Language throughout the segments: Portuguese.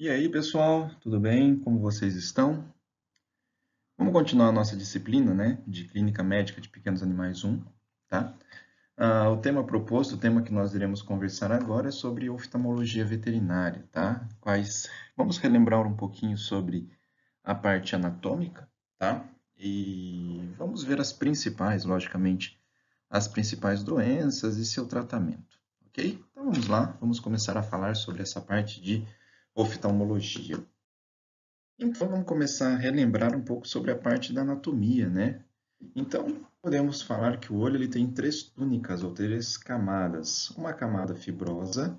E aí, pessoal, tudo bem? Como vocês estão? Vamos continuar a nossa disciplina, né, de Clínica Médica de Pequenos Animais 1, tá? Ah, o tema proposto, o tema que nós iremos conversar agora é sobre oftalmologia veterinária, tá? Quais... Vamos relembrar um pouquinho sobre a parte anatômica, tá? E vamos ver as principais, logicamente, as principais doenças e seu tratamento, ok? Então vamos lá, vamos começar a falar sobre essa parte de oftalmologia. Então, vamos começar a relembrar um pouco sobre a parte da anatomia, né? Então, podemos falar que o olho ele tem três túnicas ou três camadas. Uma camada fibrosa,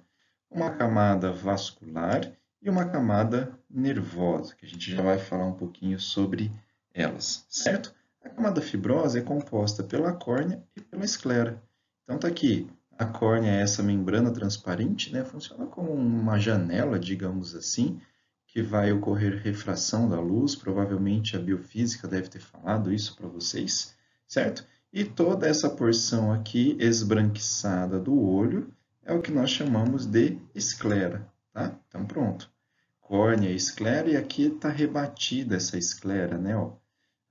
uma camada vascular e uma camada nervosa, que a gente já vai falar um pouquinho sobre elas, certo? A camada fibrosa é composta pela córnea e pela esclera. Então, está aqui a córnea é essa membrana transparente, né? funciona como uma janela, digamos assim, que vai ocorrer refração da luz, provavelmente a biofísica deve ter falado isso para vocês, certo? E toda essa porção aqui esbranquiçada do olho é o que nós chamamos de esclera, tá? Então pronto. Córnea, esclera, e aqui está rebatida essa esclera, né? Ó,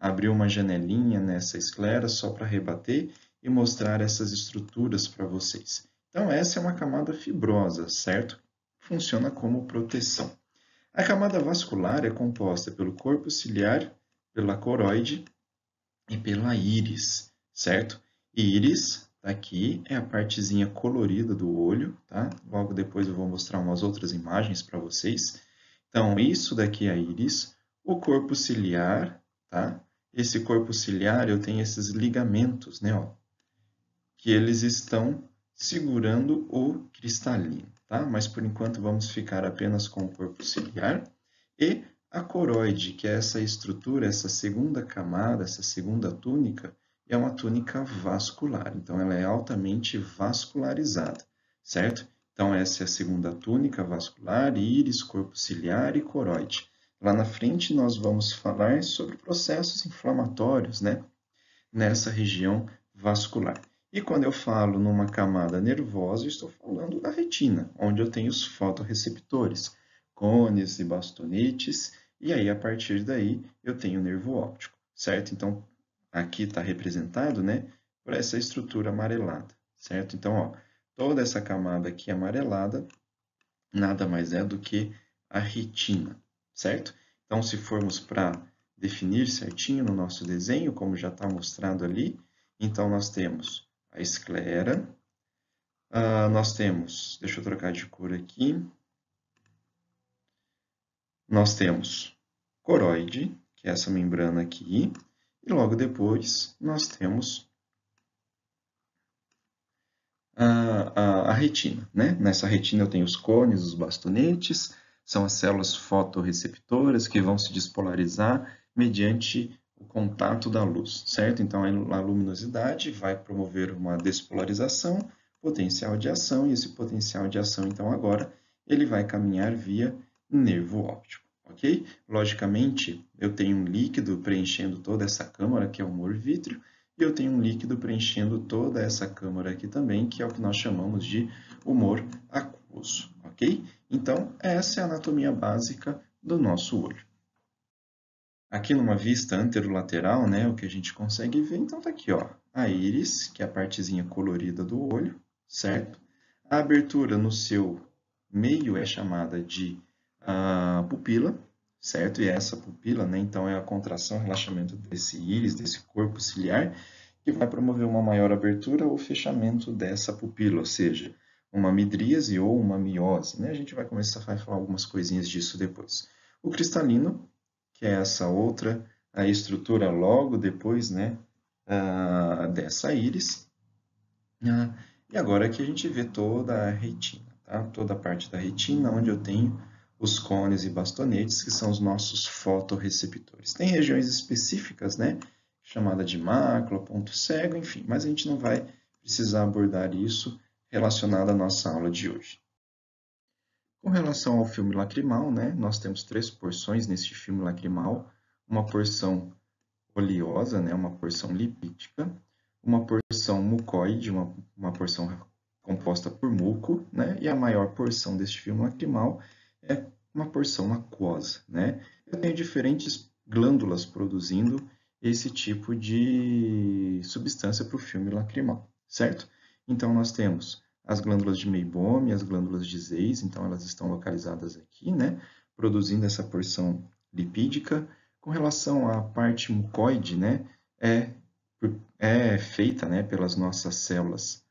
abriu uma janelinha nessa esclera só para rebater, e mostrar essas estruturas para vocês. Então, essa é uma camada fibrosa, certo? Funciona como proteção. A camada vascular é composta pelo corpo ciliar, pela coroide e pela íris, certo? Íris, aqui, é a partezinha colorida do olho, tá? Logo depois eu vou mostrar umas outras imagens para vocês. Então, isso daqui é a íris. O corpo ciliar, tá? Esse corpo ciliar, eu tenho esses ligamentos, né? Ó, que eles estão segurando o cristalino, tá? Mas por enquanto vamos ficar apenas com o corpo ciliar e a coroide, que é essa estrutura, essa segunda camada, essa segunda túnica, é uma túnica vascular. Então ela é altamente vascularizada, certo? Então essa é a segunda túnica vascular, íris, corpo ciliar e coroide. Lá na frente nós vamos falar sobre processos inflamatórios, né? Nessa região vascular. E quando eu falo numa camada nervosa, estou falando da retina, onde eu tenho os fotoreceptores, cones e bastonetes, e aí a partir daí eu tenho o nervo óptico, certo? Então, aqui está representado, né, por essa estrutura amarelada, certo? Então, ó, toda essa camada aqui amarelada nada mais é do que a retina, certo? Então, se formos para definir certinho no nosso desenho, como já está mostrado ali, então nós temos a esclera. Uh, nós temos, deixa eu trocar de cor aqui, nós temos coroide, que é essa membrana aqui, e logo depois nós temos a, a, a, retina. Né? Nessa retina eu tenho os cones, os bastonetes, são as células fotorreceptoras que vão se despolarizar mediante o contato da luz, certo? Então, a luminosidade vai promover uma despolarização, potencial de ação, e esse potencial de ação, então, agora, ele vai caminhar via nervo óptico, ok? Logicamente, eu tenho um líquido preenchendo toda essa câmara, que é o humor vítreo, e eu tenho um líquido preenchendo toda essa câmara aqui também, que é o que nós chamamos de humor aquoso, ok? Então, essa é a anatomia básica do nosso olho. Aqui numa vista anterolateral, né, o que a gente consegue ver, então tá aqui, ó, a íris, que é a partezinha colorida do olho, certo? A abertura no seu meio é chamada de uh, pupila, certo? E essa pupila, né, então é a contração, relaxamento desse íris, desse corpo ciliar, que vai promover uma maior abertura ou fechamento dessa pupila, ou seja, uma midríase ou uma miose, né? A gente vai começar a falar algumas coisinhas disso depois. O cristalino que é essa outra a estrutura logo depois né, dessa íris. Ah, e agora aqui a gente vê toda a retina, tá? toda a parte da retina, onde eu tenho os cones e bastonetes, que são os nossos fotorreceptores. Tem regiões específicas, né? chamada de mácula, ponto cego, enfim, mas a gente não vai precisar abordar isso relacionado à nossa aula de hoje. Com relação ao filme lacrimal, né, nós temos três porções nesse filme lacrimal. Uma porção oleosa, né, uma porção lipídica, uma porção mucoide, uma, uma porção composta por muco, né, e a maior porção deste filme lacrimal é uma porção aquosa, né? Eu tenho diferentes glândulas produzindo esse tipo de substância para o filme lacrimal, certo? Então, nós temos as glândulas de Meibom e as glândulas de Zeiss, então elas estão localizadas aqui, né? Produzindo essa porção lipídica. Com relação à parte mucoide, né? É, é feita né, pelas nossas células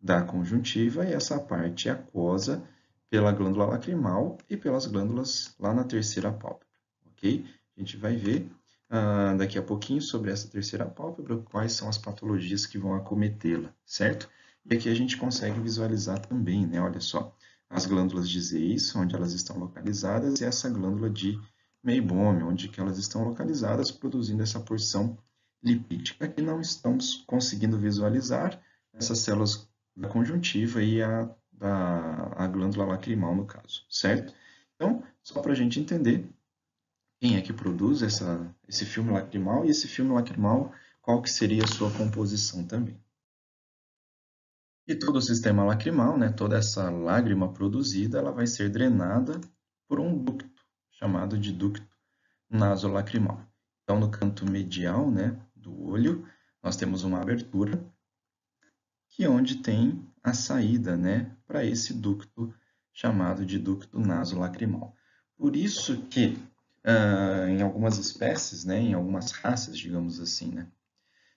da conjuntiva e essa parte aquosa pela glândula lacrimal e pelas glândulas lá na terceira pálpebra, ok? A gente vai ver uh, daqui a pouquinho sobre essa terceira pálpebra, quais são as patologias que vão acometê-la, certo? E aqui a gente consegue visualizar também, né? Olha só, as glândulas de Zeiss, onde elas estão localizadas, e essa glândula de Meibom, onde que elas estão localizadas, produzindo essa porção lipídica que não estamos conseguindo visualizar essas células da conjuntiva e a, da, a glândula lacrimal, no caso, certo? Então, só para a gente entender quem é que produz essa, esse filme lacrimal e esse filme lacrimal, qual que seria a sua composição também. E todo o sistema lacrimal, né, toda essa lágrima produzida, ela vai ser drenada por um ducto, chamado de ducto nasolacrimal. Então, no canto medial né, do olho, nós temos uma abertura que é onde tem a saída né, para esse ducto chamado de ducto nasolacrimal. Por isso que uh, em algumas espécies, né, em algumas raças, digamos assim, né,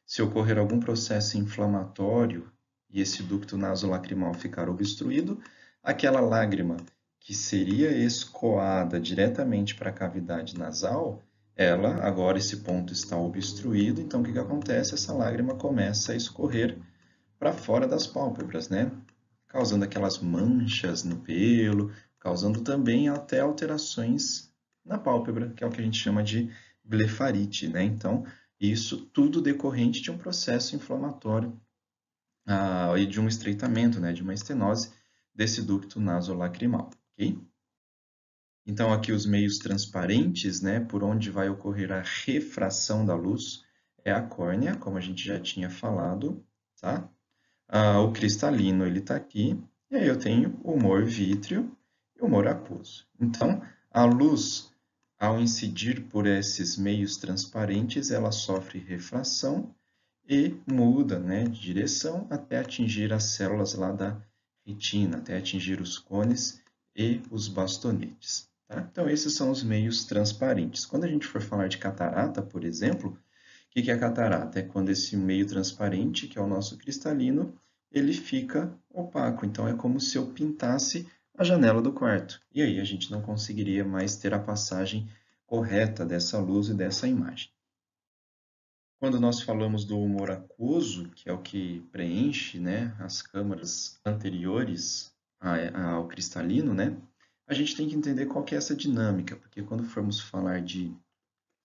se ocorrer algum processo inflamatório e esse ducto nasolacrimal ficar obstruído, aquela lágrima que seria escoada diretamente para a cavidade nasal, ela, agora esse ponto está obstruído, então o que, que acontece? Essa lágrima começa a escorrer para fora das pálpebras, né? Causando aquelas manchas no pelo, causando também até alterações na pálpebra, que é o que a gente chama de blefarite, né? Então, isso tudo decorrente de um processo inflamatório e de um estreitamento, né? De uma estenose desse ducto nasolacrimal, ok? Então, aqui os meios transparentes, né? Por onde vai ocorrer a refração da luz, é a córnea, como a gente já tinha falado, tá? Ah, o cristalino ele está aqui, e aí eu tenho o humor vítreo e o humor aquoso. Então, a luz, ao incidir por esses meios transparentes, ela sofre refração e muda né, de direção até atingir as células lá da retina, até atingir os cones e os bastonetes. Tá? Então, esses são os meios transparentes. Quando a gente for falar de catarata, por exemplo, o que é catarata? É quando esse meio transparente, que é o nosso cristalino, ele fica opaco. Então, é como se eu pintasse a janela do quarto. E aí a gente não conseguiria mais ter a passagem correta dessa luz e dessa imagem. Quando nós falamos do humor aquoso, que é o que preenche né, as câmaras anteriores ao cristalino, né, a gente tem que entender qual que é essa dinâmica, porque quando formos falar de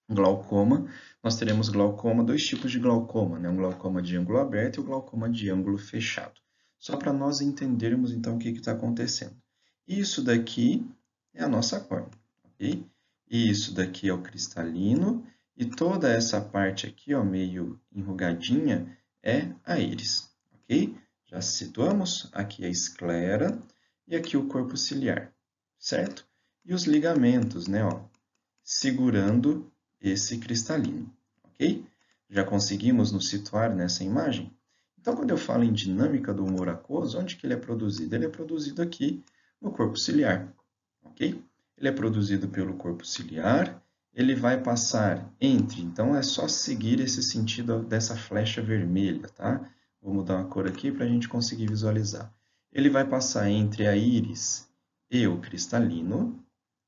glaucoma, nós teremos glaucoma, dois tipos de glaucoma, né? um glaucoma de ângulo aberto e um glaucoma de ângulo fechado. Só para nós entendermos então o que está acontecendo. Isso daqui é a nossa córnea, ok? Isso daqui é o cristalino e toda essa parte aqui, ó, meio enrugadinha, é a íris, ok? Já situamos, aqui a esclera e aqui o corpo ciliar, certo? E os ligamentos, né, ó, segurando esse cristalino, ok? Já conseguimos nos situar nessa imagem? Então, quando eu falo em dinâmica do humor aquoso, onde que ele é produzido? Ele é produzido aqui no corpo ciliar, ok? Ele é produzido pelo corpo ciliar, ele vai passar entre, então é só seguir esse sentido dessa flecha vermelha, tá? Vou mudar a cor aqui para a gente conseguir visualizar. Ele vai passar entre a íris e o cristalino,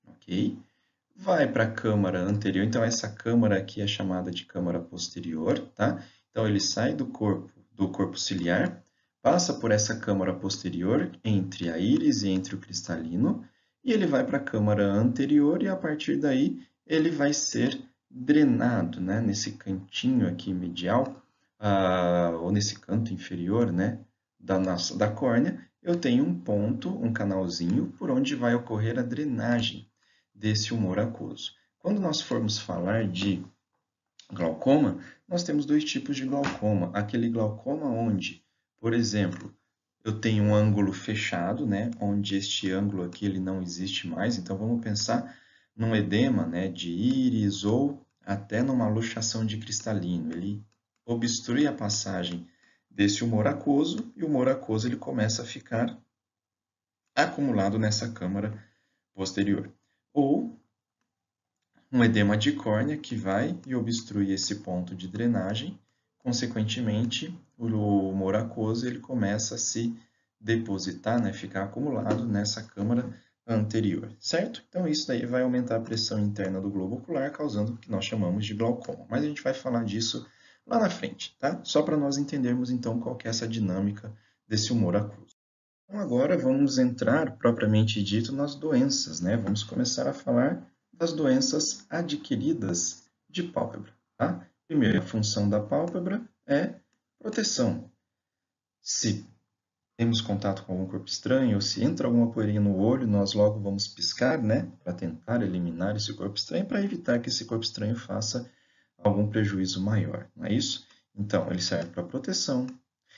ok? vai para a câmara anterior. Então, essa câmara aqui é chamada de câmara posterior, tá? Então, ele sai do corpo, do corpo ciliar, passa por essa câmara posterior entre a íris e entre o cristalino, e ele vai para a câmara anterior e a partir daí ele vai ser drenado, né? Nesse cantinho aqui medial, uh, ou nesse canto inferior, né? Da, nossa, da córnea, eu tenho um ponto, um canalzinho, por onde vai ocorrer a drenagem desse humor aquoso. Quando nós formos falar de glaucoma, nós temos dois tipos de glaucoma. Aquele glaucoma onde, por exemplo, eu tenho um ângulo fechado, né, onde este ângulo aqui ele não existe mais. Então, vamos pensar num edema né, de íris ou até numa luxação de cristalino. Ele obstrui a passagem desse humor aquoso e o humor aquoso ele começa a ficar acumulado nessa câmara posterior. Ou um edema de córnea que vai e obstrui esse ponto de drenagem, consequentemente, o humor aquoso ele começa a se depositar, né, ficar acumulado nessa câmara anterior, certo? Então, isso daí vai aumentar a pressão interna do globo ocular, causando o que nós chamamos de glaucoma. Mas a gente vai falar disso lá na frente, tá? Só para nós entendermos, então, qual é essa dinâmica desse humor aquoso. Então, agora vamos entrar, propriamente dito, nas doenças, né? Vamos começar a falar das doenças adquiridas de pálpebra, tá? Primeiro, a função da pálpebra é proteção. Se temos contato com algum corpo estranho, ou se entra alguma poeirinha no olho, nós logo vamos piscar, né, para tentar eliminar esse corpo estranho, para evitar que esse corpo estranho faça algum prejuízo maior, não é isso? Então, ele serve para proteção,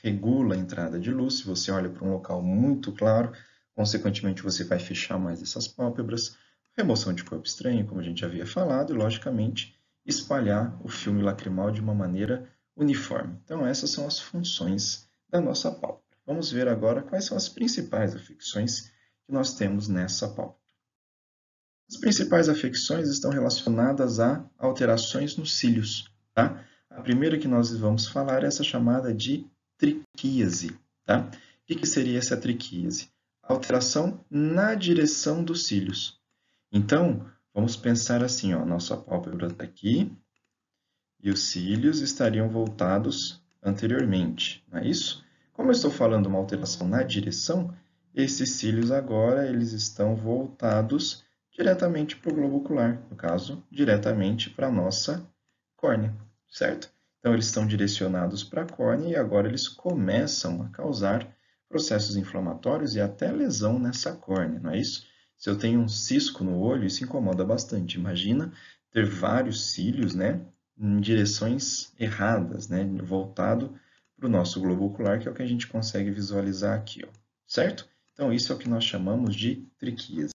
regula a entrada de luz, se você olha para um local muito claro, consequentemente você vai fechar mais essas pálpebras, remoção de corpo estranho, como a gente havia falado, e logicamente espalhar o filme lacrimal de uma maneira uniforme. Então, essas são as funções da nossa pálpebra. Vamos ver agora quais são as principais afecções que nós temos nessa pálpebra. As principais afecções estão relacionadas a alterações nos cílios. Tá? A primeira que nós vamos falar é essa chamada de triquíase. Tá? O que seria essa triquíase? Alteração na direção dos cílios. Então, vamos pensar assim, ó, nossa pálpebra está aqui e os cílios estariam voltados anteriormente, não é isso? Como eu estou falando uma alteração na direção, esses cílios agora eles estão voltados diretamente para o globo ocular, no caso, diretamente para a nossa córnea, certo? Então, eles estão direcionados para a córnea e agora eles começam a causar processos inflamatórios e até lesão nessa córnea, não é isso? Se eu tenho um cisco no olho, isso incomoda bastante. Imagina ter vários cílios, né, em direções erradas, né, voltado para o nosso globo ocular, que é o que a gente consegue visualizar aqui, ó, certo? Então, isso é o que nós chamamos de triquíase.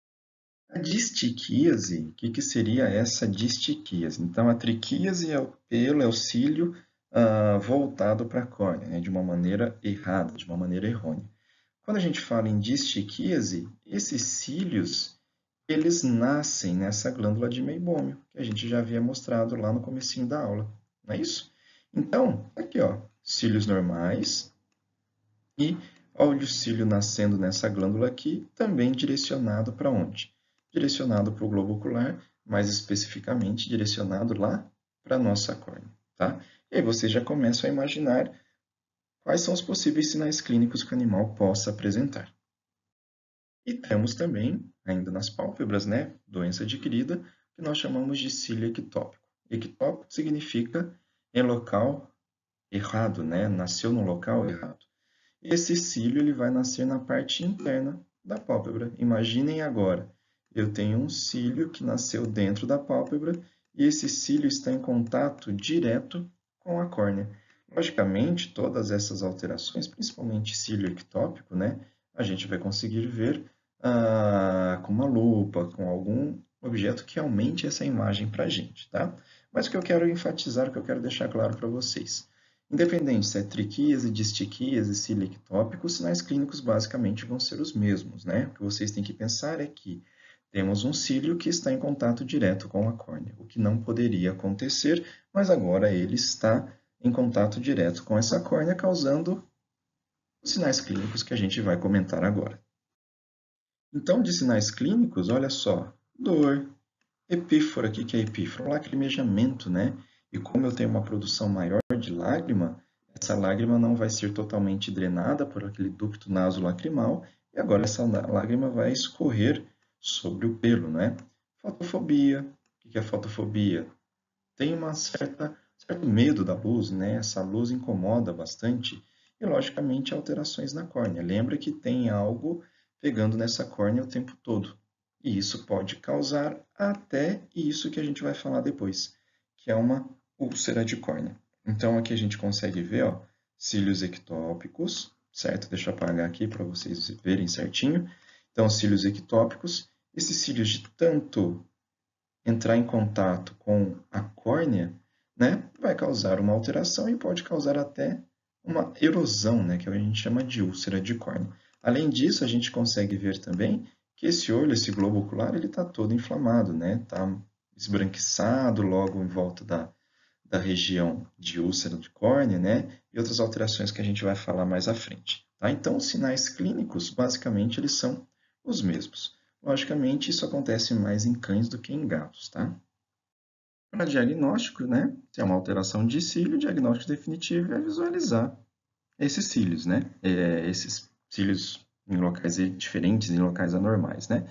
A distiquíase, o que, que seria essa distiquíase? Então, a triquíase é o pelo, é o cílio uh, voltado para a córnea, né, de uma maneira errada, de uma maneira errônea. Quando a gente fala em distiquíase, esses cílios, eles nascem nessa glândula de meibômio, que a gente já havia mostrado lá no comecinho da aula, não é isso? Então, aqui, ó, cílios normais e olha o cílio nascendo nessa glândula aqui, também direcionado para onde? Direcionado para o globo ocular, mais especificamente direcionado lá para a nossa córnea, tá? E aí você já começa a imaginar quais são os possíveis sinais clínicos que o animal possa apresentar. E temos também, ainda nas pálpebras, né, doença adquirida, que nós chamamos de cílio ectópico. Ectópico significa em local errado, né? Nasceu no local errado. Esse cílio ele vai nascer na parte interna da pálpebra. Imaginem agora, eu tenho um cílio que nasceu dentro da pálpebra e esse cílio está em contato direto com a córnea. Logicamente, todas essas alterações, principalmente cílio ectópico, né, a gente vai conseguir ver ah, com uma lupa, com algum objeto que aumente essa imagem para a gente, tá? Mas o que eu quero enfatizar, o que eu quero deixar claro para vocês, Independente se é triquíase, distiquíase, cílio ectópico, os sinais clínicos basicamente vão ser os mesmos. Né? O que vocês têm que pensar é que temos um cílio que está em contato direto com a córnea, o que não poderia acontecer, mas agora ele está em contato direto com essa córnea, causando os sinais clínicos que a gente vai comentar agora. Então, de sinais clínicos, olha só, dor, epífora, o que é epífora? Lacrimejamento, né? E como eu tenho uma produção maior de lágrima, essa lágrima não vai ser totalmente drenada por aquele ducto nasolacrimal e agora essa lágrima vai escorrer sobre o pelo, né? Fotofobia. O que é fotofobia? Tem uma certa certo medo da luz, né? Essa luz incomoda bastante e, logicamente, alterações na córnea. Lembra que tem algo pegando nessa córnea o tempo todo. E isso pode causar até isso que a gente vai falar depois, que é uma úlcera de córnea. Então, aqui a gente consegue ver ó, cílios ectópicos, certo? Deixa eu apagar aqui para vocês verem certinho. Então, cílios ectópicos, esses cílios de tanto entrar em contato com a córnea, né, vai causar uma alteração e pode causar até uma erosão, né, que a gente chama de úlcera de córnea. Além disso, a gente consegue ver também que esse olho, esse globo ocular, ele está todo inflamado, né, está esbranquiçado logo em volta da, da região de úlcera de córnea, né, e outras alterações que a gente vai falar mais à frente. Tá? Então, os sinais clínicos, basicamente, eles são os mesmos. Logicamente, isso acontece mais em cães do que em gatos, tá? Para diagnóstico, né, se é uma alteração de cílio, o diagnóstico definitivo é visualizar esses cílios, né, é, esses cílios em locais diferentes, em locais anormais, né,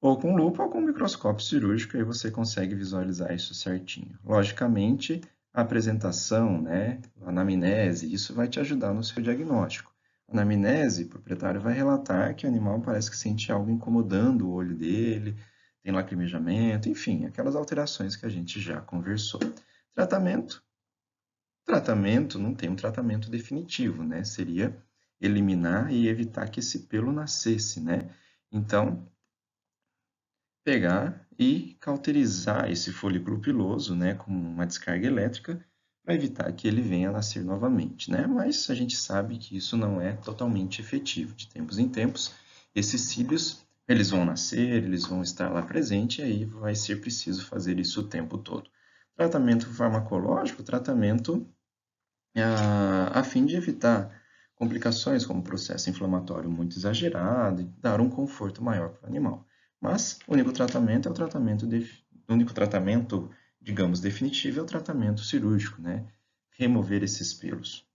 ou com lupa ou com microscópio cirúrgico, aí você consegue visualizar isso certinho. Logicamente, a apresentação, né, a anamnese, isso vai te ajudar no seu diagnóstico. A anamnese, o proprietário vai relatar que o animal parece que sente algo incomodando o olho dele, tem lacrimejamento, enfim, aquelas alterações que a gente já conversou. Tratamento. Tratamento não tem um tratamento definitivo, né? Seria eliminar e evitar que esse pelo nascesse, né? Então, pegar e cauterizar esse folículo piloso, né, com uma descarga elétrica, para evitar que ele venha a nascer novamente, né? Mas a gente sabe que isso não é totalmente efetivo. De tempos em tempos, esses cílios eles vão nascer, eles vão estar lá presente e aí vai ser preciso fazer isso o tempo todo. Tratamento farmacológico, tratamento a, a fim de evitar complicações como processo inflamatório muito exagerado e dar um conforto maior para o animal. Mas o único tratamento é o tratamento, de, o único tratamento, digamos, definitivo é o tratamento cirúrgico, né? Remover esses pelos.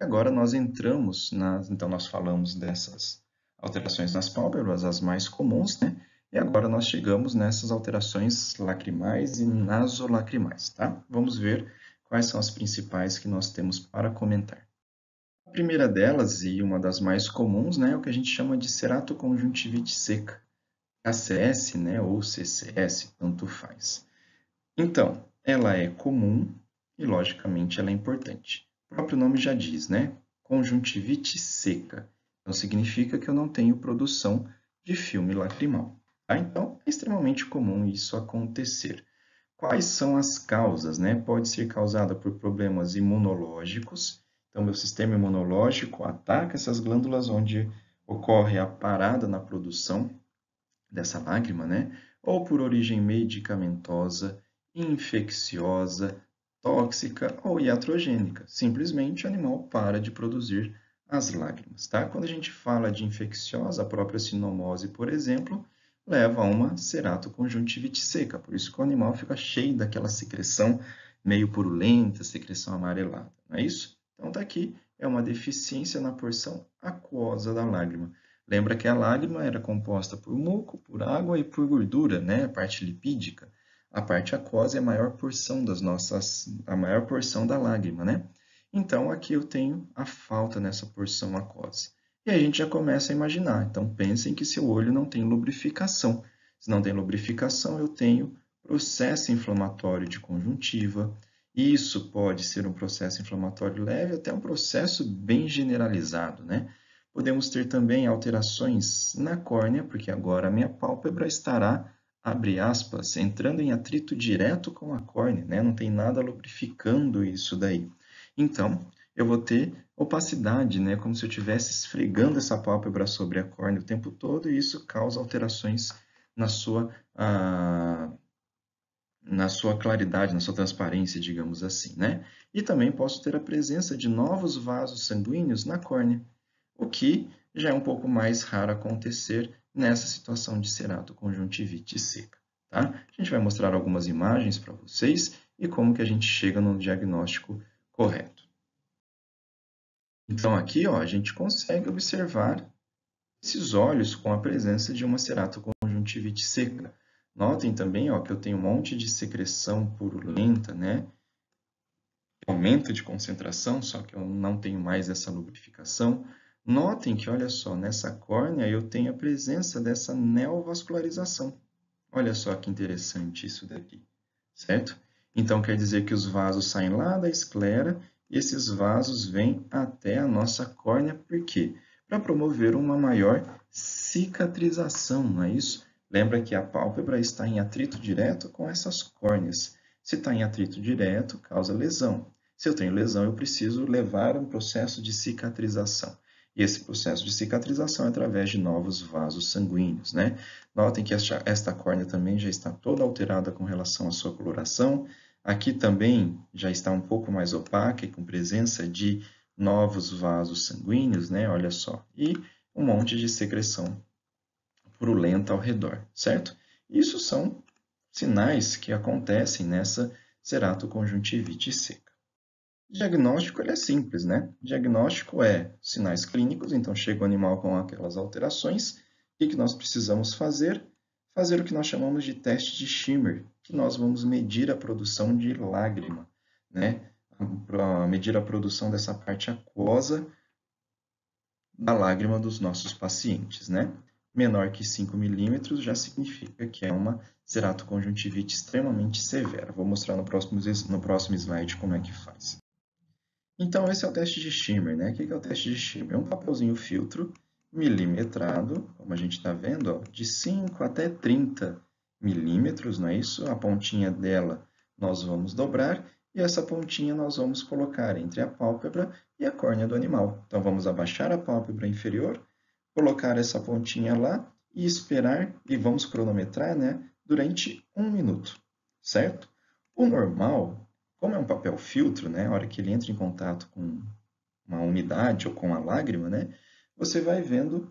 Agora nós entramos nas, então nós falamos dessas alterações nas pálpebras, as mais comuns, né? E agora nós chegamos nessas alterações lacrimais e nasolacrimais, tá? Vamos ver quais são as principais que nós temos para comentar. A primeira delas, e uma das mais comuns, né, é o que a gente chama de ceratoconjuntivite seca. ACS, né, ou CCS, tanto faz. Então, ela é comum e, logicamente, ela é importante. O próprio nome já diz, né? Conjuntivite seca. Então, significa que eu não tenho produção de filme lacrimal. Tá? Então, é extremamente comum isso acontecer. Quais são as causas? Né? Pode ser causada por problemas imunológicos. Então, meu sistema imunológico ataca essas glândulas onde ocorre a parada na produção dessa lágrima, né? Ou por origem medicamentosa, infecciosa, tóxica ou iatrogênica. Simplesmente o animal para de produzir as lágrimas. Tá? Quando a gente fala de infecciosa, a própria sinomose, por exemplo, leva a uma ceratoconjuntivite seca, por isso que o animal fica cheio daquela secreção meio purulenta, secreção amarelada, não é isso? Então, tá aqui, é uma deficiência na porção aquosa da lágrima. Lembra que a lágrima era composta por muco, por água e por gordura, né? a parte lipídica. A parte aquosa é a maior porção das nossas, a maior porção da lágrima, né? Então, aqui eu tenho a falta nessa porção aquosa. E a gente já começa a imaginar. Então, pensem que seu olho não tem lubrificação. Se não tem lubrificação, eu tenho processo inflamatório de conjuntiva. Isso pode ser um processo inflamatório leve até um processo bem generalizado, né? Podemos ter também alterações na córnea, porque agora a minha pálpebra estará, abre aspas, entrando em atrito direto com a córnea, né? Não tem nada lubrificando isso daí. Então, eu vou ter opacidade, né? como se eu estivesse esfregando essa pálpebra sobre a córnea o tempo todo, e isso causa alterações na sua, ah, na sua claridade, na sua transparência, digamos assim. Né? E também posso ter a presença de novos vasos sanguíneos na córnea, o que já é um pouco mais raro acontecer nessa situação de ceratoconjuntivite seca. Tá? A gente vai mostrar algumas imagens para vocês e como que a gente chega no diagnóstico correto. Então, aqui ó, a gente consegue observar esses olhos com a presença de uma ceratoconjuntivite seca. Notem também ó, que eu tenho um monte de secreção purulenta, né? aumento de concentração, só que eu não tenho mais essa lubrificação. Notem que, olha só, nessa córnea eu tenho a presença dessa neovascularização. Olha só que interessante isso daqui, certo? Então, quer dizer que os vasos saem lá da esclera e esses vasos vêm até a nossa córnea, por quê? Para promover uma maior cicatrização, não é isso? Lembra que a pálpebra está em atrito direto com essas córneas. Se está em atrito direto, causa lesão. Se eu tenho lesão, eu preciso levar um processo de cicatrização. E esse processo de cicatrização é através de novos vasos sanguíneos, né? Notem que esta, esta córnea também já está toda alterada com relação à sua coloração. Aqui também já está um pouco mais opaca e com presença de novos vasos sanguíneos, né? Olha só. E um monte de secreção purulenta ao redor, certo? Isso são sinais que acontecem nessa ceratoconjuntivite seca. Diagnóstico ele é simples, né? Diagnóstico é sinais clínicos, então chega o animal com aquelas alterações. O que nós precisamos fazer? Fazer o que nós chamamos de teste de Schimmer, que nós vamos medir a produção de lágrima, né? Para medir a produção dessa parte aquosa da lágrima dos nossos pacientes, né? Menor que 5 milímetros já significa que é uma ceratoconjuntivite extremamente severa. Vou mostrar no próximo, no próximo slide como é que faz. Então, esse é o teste de shimmer, né? O que é o teste de shimmer? É um papelzinho filtro milimetrado, como a gente está vendo, ó, de 5 até 30 milímetros, não é isso? A pontinha dela nós vamos dobrar e essa pontinha nós vamos colocar entre a pálpebra e a córnea do animal. Então, vamos abaixar a pálpebra inferior, colocar essa pontinha lá e esperar, e vamos cronometrar, né? Durante um minuto, certo? O normal como é um papel filtro, né, a hora que ele entra em contato com uma umidade ou com a lágrima, né, você vai vendo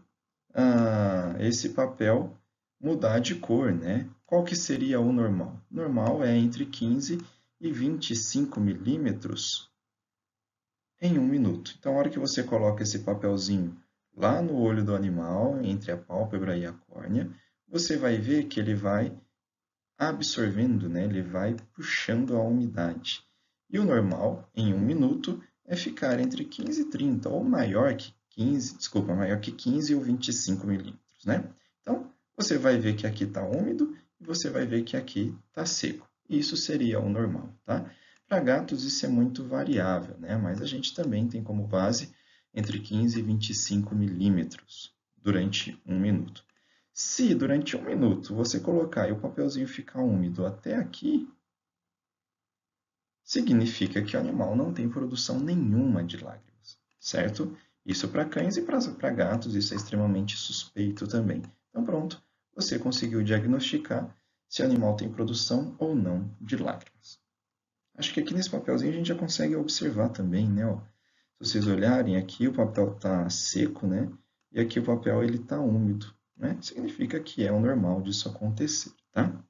ah, esse papel mudar de cor, né? Qual que seria o normal? Normal é entre 15 e 25 milímetros em um minuto. Então, a hora que você coloca esse papelzinho lá no olho do animal, entre a pálpebra e a córnea, você vai ver que ele vai absorvendo, né? ele vai puxando a umidade. E o normal, em um minuto, é ficar entre 15 e 30, ou maior que 15, desculpa, maior que 15 ou 25 milímetros. Né? Então, você vai ver que aqui está úmido e você vai ver que aqui está seco. Isso seria o normal. Tá? Para gatos, isso é muito variável, né? mas a gente também tem como base entre 15 e 25 milímetros durante um minuto. Se durante um minuto você colocar e o papelzinho ficar úmido até aqui, significa que o animal não tem produção nenhuma de lágrimas, certo? Isso para cães e para gatos, isso é extremamente suspeito também. Então pronto, você conseguiu diagnosticar se o animal tem produção ou não de lágrimas. Acho que aqui nesse papelzinho a gente já consegue observar também, né? Ó, se vocês olharem aqui o papel está seco, né? E aqui o papel ele está úmido né? significa que é o normal disso acontecer. Tá?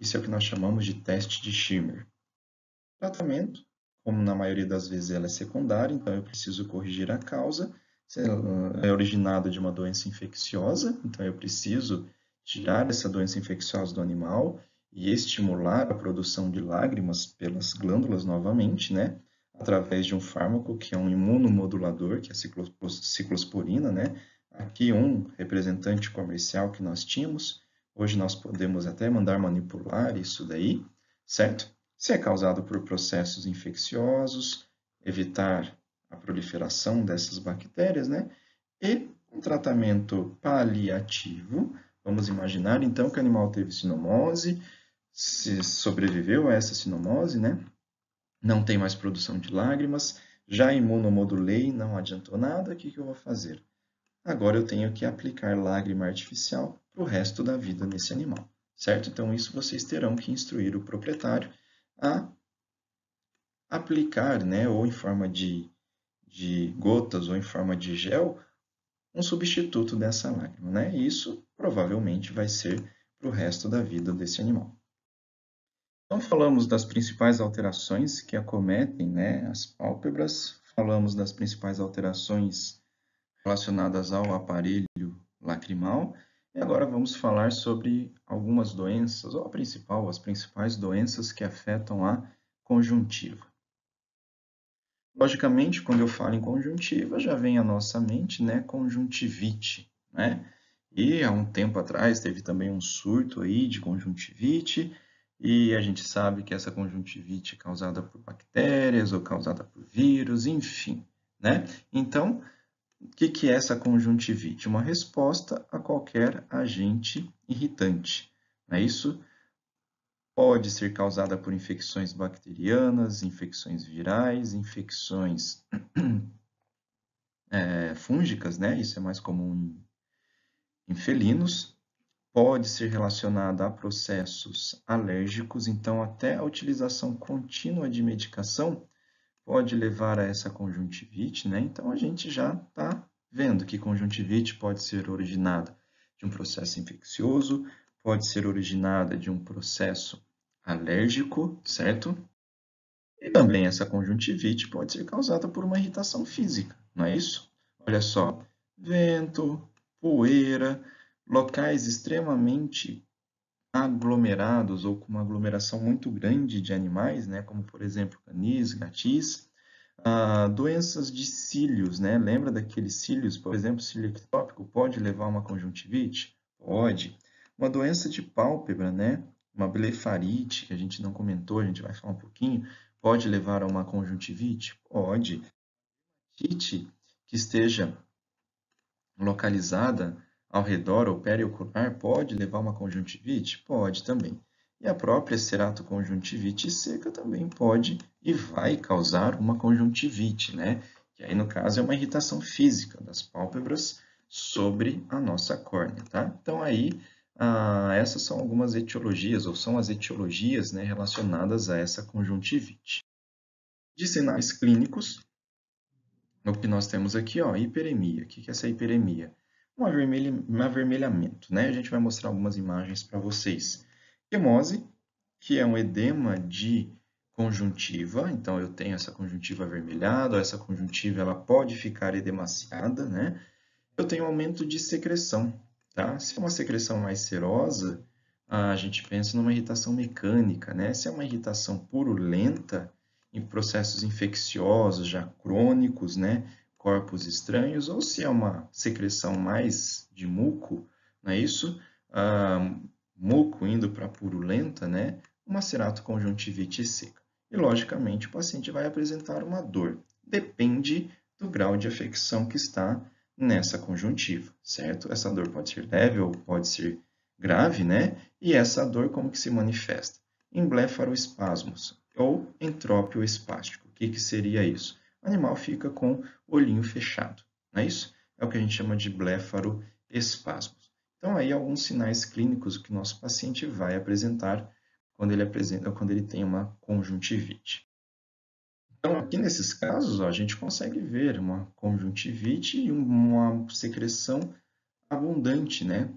Isso é o que nós chamamos de teste de Schirmer. Tratamento, como na maioria das vezes ela é secundária, então eu preciso corrigir a causa. Se ela é originada de uma doença infecciosa, então eu preciso tirar essa doença infecciosa do animal e estimular a produção de lágrimas pelas glândulas novamente, né? através de um fármaco que é um imunomodulador, que é a ciclosporina, né? Aqui um representante comercial que nós tínhamos, hoje nós podemos até mandar manipular isso daí, certo? Se é causado por processos infecciosos, evitar a proliferação dessas bactérias, né? E um tratamento paliativo, vamos imaginar então que o animal teve sinomose, se sobreviveu a essa sinomose, né? Não tem mais produção de lágrimas, já imunomodulei, não adiantou nada, o que, que eu vou fazer? Agora eu tenho que aplicar lágrima artificial para o resto da vida nesse animal, certo? Então, isso vocês terão que instruir o proprietário a aplicar, né, ou em forma de, de gotas ou em forma de gel, um substituto dessa lágrima, né? Isso provavelmente vai ser para o resto da vida desse animal. Então, falamos das principais alterações que acometem né, as pálpebras, falamos das principais alterações relacionadas ao aparelho lacrimal. E agora vamos falar sobre algumas doenças, ou a principal, as principais doenças que afetam a conjuntiva. Logicamente, quando eu falo em conjuntiva, já vem à nossa mente, né, conjuntivite, né? E há um tempo atrás teve também um surto aí de conjuntivite, e a gente sabe que essa conjuntivite é causada por bactérias ou causada por vírus, enfim, né? Então, o que, que é essa conjuntivite? Uma resposta a qualquer agente irritante, não é isso? Pode ser causada por infecções bacterianas, infecções virais, infecções é, fúngicas, né? Isso é mais comum em felinos. Pode ser relacionada a processos alérgicos, então até a utilização contínua de medicação pode levar a essa conjuntivite, né? Então a gente já está vendo que conjuntivite pode ser originada de um processo infeccioso, pode ser originada de um processo alérgico, certo? E também essa conjuntivite pode ser causada por uma irritação física, não é isso? Olha só, vento, poeira, locais extremamente aglomerados ou com uma aglomeração muito grande de animais, né, como por exemplo canis, gatis, ah, doenças de cílios, né? Lembra daqueles cílios, por exemplo, cílio ectópico pode levar a uma conjuntivite? Pode. Uma doença de pálpebra, né? Uma blefarite, que a gente não comentou, a gente vai falar um pouquinho, pode levar a uma conjuntivite? Pode. Tite que esteja localizada ao redor ou periocular pode levar a uma conjuntivite? Pode também. E a própria ceratoconjuntivite seca também pode e vai causar uma conjuntivite, né? Que aí, no caso, é uma irritação física das pálpebras sobre a nossa córnea, tá? Então, aí, ah, essas são algumas etiologias, ou são as etiologias né, relacionadas a essa conjuntivite. De sinais clínicos, o que nós temos aqui, ó, hiperemia. O que é essa hiperemia? Um, avermelha, avermelhamento, né? A gente vai mostrar algumas imagens para vocês. Quemose, que é um edema de conjuntiva, então eu tenho essa conjuntiva avermelhada, essa conjuntiva ela pode ficar edemaciada, né? Eu tenho aumento de secreção, tá? Se é uma secreção mais serosa, a gente pensa numa irritação mecânica, né? Se é uma irritação purulenta, em processos infecciosos já crônicos, né? Corpos estranhos, ou se é uma secreção mais de muco, não é isso? Ah, muco indo para purulenta, né? Uma ceratoconjuntivite seca. E, logicamente, o paciente vai apresentar uma dor. Depende do grau de afecção que está nessa conjuntiva, certo? Essa dor pode ser leve ou pode ser grave, né? E essa dor como que se manifesta? Em blefaroespasmos, ou entrópio espástico. O que, que seria isso? O animal fica com o olhinho fechado, não é isso? É o que a gente chama de blefaroespasmos. Então, aí alguns sinais clínicos que o nosso paciente vai apresentar quando ele, apresenta, quando ele tem uma conjuntivite. Então, aqui nesses casos, ó, a gente consegue ver uma conjuntivite e uma secreção abundante, né?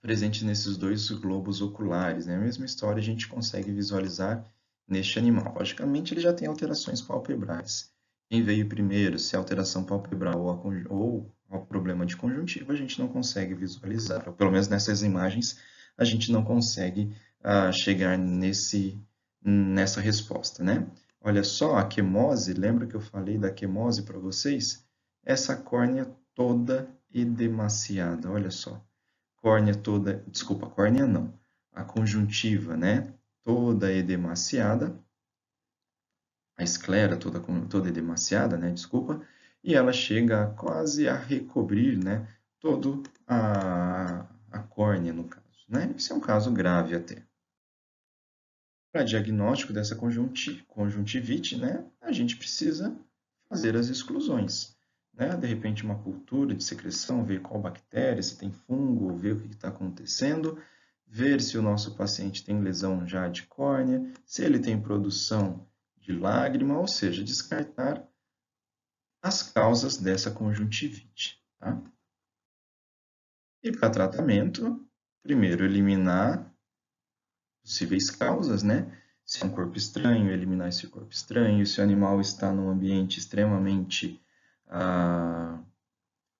Presente nesses dois globos oculares. Né? A mesma história a gente consegue visualizar neste animal. Logicamente, ele já tem alterações palpebrais. Quem veio primeiro, se é alteração palpebral ou, ou problema de conjuntiva, a gente não consegue visualizar. Ou, pelo menos nessas imagens, a gente não consegue uh, chegar nesse, nessa resposta. Né? Olha só, a quemose, lembra que eu falei da quemose para vocês? Essa córnea toda edemaciada, olha só. Córnea toda, desculpa, córnea não, a conjuntiva, né? toda edemaciada, a esclera toda, toda edemaciada, né, desculpa, e ela chega quase a recobrir, né, todo a, a córnea, no caso. Né? Esse é um caso grave até. Para diagnóstico dessa conjuntivite, né, a gente precisa fazer as exclusões. Né? De repente, uma cultura de secreção, ver qual bactéria, se tem fungo, ver o que está acontecendo ver se o nosso paciente tem lesão já de córnea, se ele tem produção de lágrima, ou seja, descartar as causas dessa conjuntivite. Tá? E para tratamento, primeiro eliminar possíveis causas, né? Se é um corpo estranho, eliminar esse corpo estranho. Se o animal está num ambiente extremamente ah,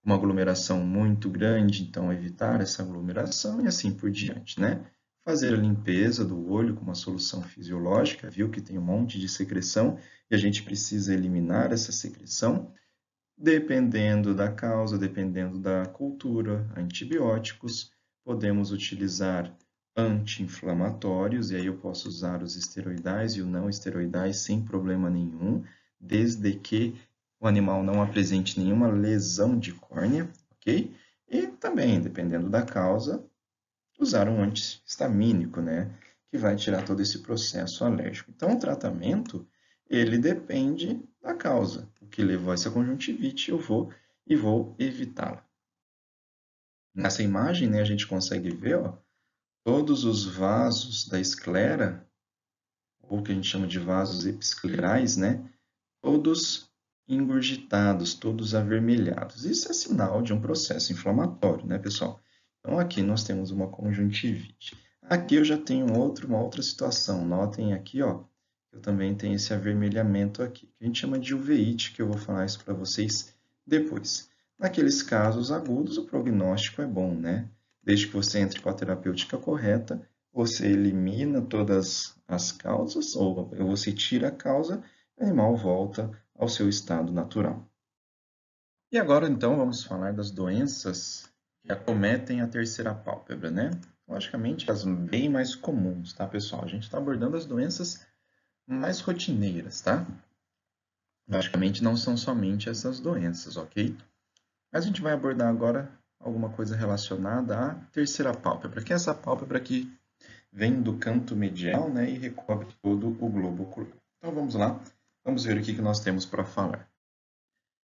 uma aglomeração muito grande, então evitar essa aglomeração e assim por diante, né? Fazer a limpeza do olho com uma solução fisiológica, viu que tem um monte de secreção e a gente precisa eliminar essa secreção, dependendo da causa, dependendo da cultura, antibióticos, podemos utilizar anti-inflamatórios, e aí eu posso usar os esteroidais e o não esteroidais sem problema nenhum, desde que o animal não apresente nenhuma lesão de córnea, ok? E também, dependendo da causa, usar um antihistamínico, né? Que vai tirar todo esse processo alérgico. Então, o tratamento, ele depende da causa. O que levou a essa conjuntivite, eu vou e vou evitá-la. Nessa imagem, né, a gente consegue ver ó, todos os vasos da esclera, ou que a gente chama de vasos episclerais, né, todos engurgitados, todos avermelhados. Isso é sinal de um processo inflamatório, né, pessoal? Então, aqui nós temos uma conjuntivite. Aqui eu já tenho outro, uma outra situação. Notem aqui, ó, eu também tenho esse avermelhamento aqui, que a gente chama de uveíte, que eu vou falar isso para vocês depois. Naqueles casos agudos, o prognóstico é bom, né? Desde que você entre com a terapêutica correta, você elimina todas as causas, ou você tira a causa, o animal volta ao seu estado natural. E agora, então, vamos falar das doenças que acometem a terceira pálpebra, né? Logicamente, as bem mais comuns, tá, pessoal? A gente está abordando as doenças mais rotineiras, tá? Logicamente, não são somente essas doenças, ok? Mas a gente vai abordar agora alguma coisa relacionada à terceira pálpebra, que é essa pálpebra que vem do canto medial né, e recobre todo o globo ocular. Então vamos lá, vamos ver o que nós temos para falar.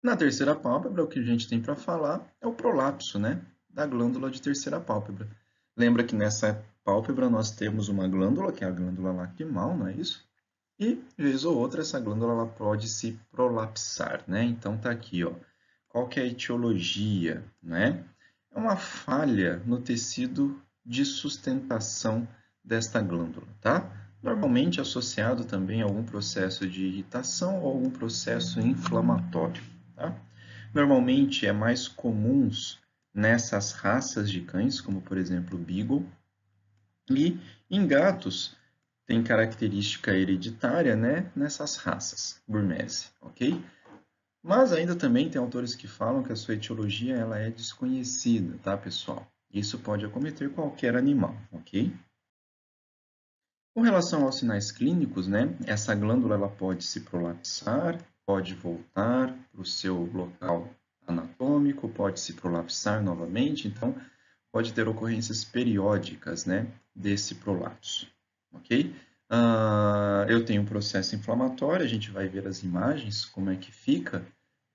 Na terceira pálpebra, o que a gente tem para falar é o prolapso né, da glândula de terceira pálpebra. Lembra que nessa pálpebra nós temos uma glândula, que é a glândula lacrimal, não é isso? E, vez ou outra, essa glândula ela pode se prolapsar, né? Então, tá aqui, ó. Qual que é a etiologia, né? É uma falha no tecido de sustentação desta glândula, tá? Normalmente associado também a algum processo de irritação ou algum processo inflamatório, tá? Normalmente é mais comuns nessas raças de cães, como por exemplo o Beagle, e em gatos tem característica hereditária né, nessas raças, Burmese, ok? Mas ainda também tem autores que falam que a sua etiologia ela é desconhecida, tá, pessoal? Isso pode acometer qualquer animal, ok? Com relação aos sinais clínicos, né, essa glândula ela pode se prolapsar, pode voltar para o seu local pode se prolapsar novamente, então pode ter ocorrências periódicas né, desse prolapso ok? Uh, eu tenho um processo inflamatório, a gente vai ver as imagens, como é que fica,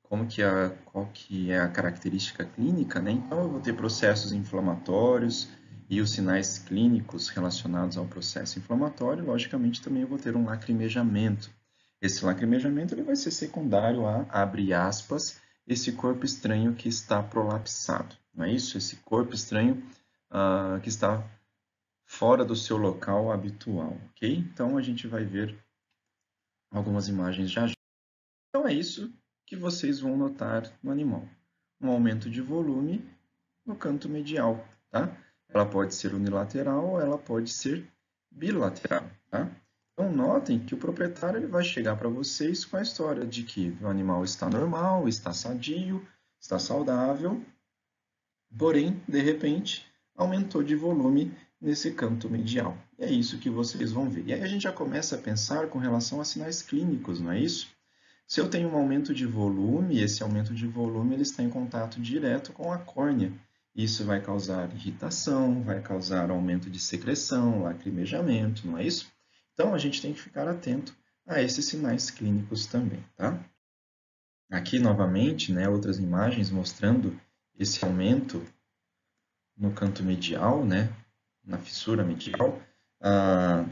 como que é, qual que é a característica clínica, né? Então, eu vou ter processos inflamatórios e os sinais clínicos relacionados ao processo inflamatório, logicamente, também eu vou ter um lacrimejamento. Esse lacrimejamento ele vai ser secundário a, abre aspas, esse corpo estranho que está prolapsado, não é isso? Esse corpo estranho uh, que está fora do seu local habitual, ok? Então, a gente vai ver algumas imagens já. Então, é isso que vocês vão notar no animal. Um aumento de volume no canto medial, tá? Ela pode ser unilateral ou ela pode ser bilateral, tá? Então, notem que o proprietário ele vai chegar para vocês com a história de que o animal está normal, está sadio, está saudável, porém, de repente, aumentou de volume nesse canto medial. E é isso que vocês vão ver. E aí a gente já começa a pensar com relação a sinais clínicos, não é isso? Se eu tenho um aumento de volume, esse aumento de volume ele está em contato direto com a córnea. Isso vai causar irritação, vai causar aumento de secreção, lacrimejamento, não é isso? Então, a gente tem que ficar atento a esses sinais clínicos também, tá? Aqui, novamente, né, outras imagens mostrando esse aumento no canto medial, né, na fissura medial, ah,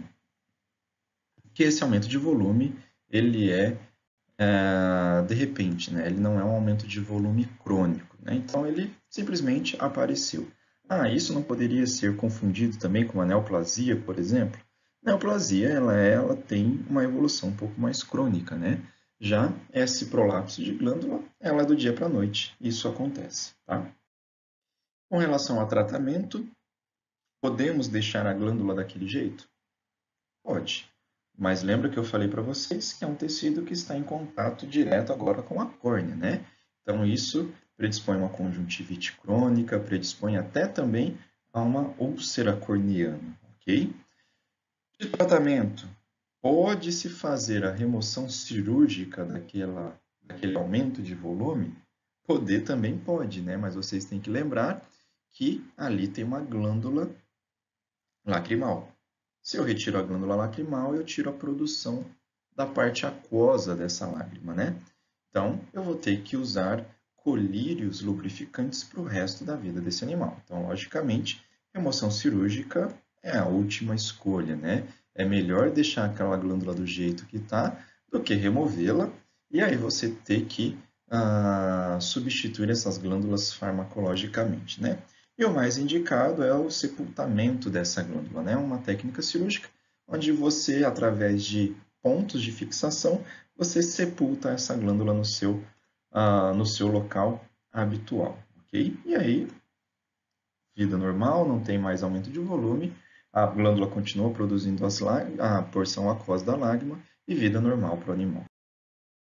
que esse aumento de volume ele é, é, de repente, né? ele não é um aumento de volume crônico. Né? Então, ele simplesmente apareceu. Ah, isso não poderia ser confundido também com a neoplasia, por exemplo? Neoplasia ela, é, ela tem uma evolução um pouco mais crônica, né? Já esse prolapso de glândula, ela é do dia para a noite. Isso acontece, tá? Com relação ao tratamento, Podemos deixar a glândula daquele jeito? Pode. Mas lembra que eu falei para vocês que é um tecido que está em contato direto agora com a córnea, né? Então, isso predispõe a uma conjuntivite crônica, predispõe até também a uma úlcera corneana, ok? De tratamento, pode-se fazer a remoção cirúrgica daquela, daquele aumento de volume? Poder também pode, né? Mas vocês têm que lembrar que ali tem uma glândula lacrimal. Se eu retiro a glândula lacrimal, eu tiro a produção da parte aquosa dessa lágrima, né? Então, eu vou ter que usar colírios lubrificantes para o resto da vida desse animal. Então, logicamente, remoção cirúrgica é a última escolha, né? É melhor deixar aquela glândula do jeito que está do que removê-la e aí você ter que ah, substituir essas glândulas farmacologicamente, né? E o mais indicado é o sepultamento dessa glândula, né? Uma técnica cirúrgica onde você, através de pontos de fixação, você sepulta essa glândula no seu, uh, no seu local habitual, ok? E aí, vida normal, não tem mais aumento de volume, a glândula continua produzindo a porção aquosa da lágrima e vida normal para o animal.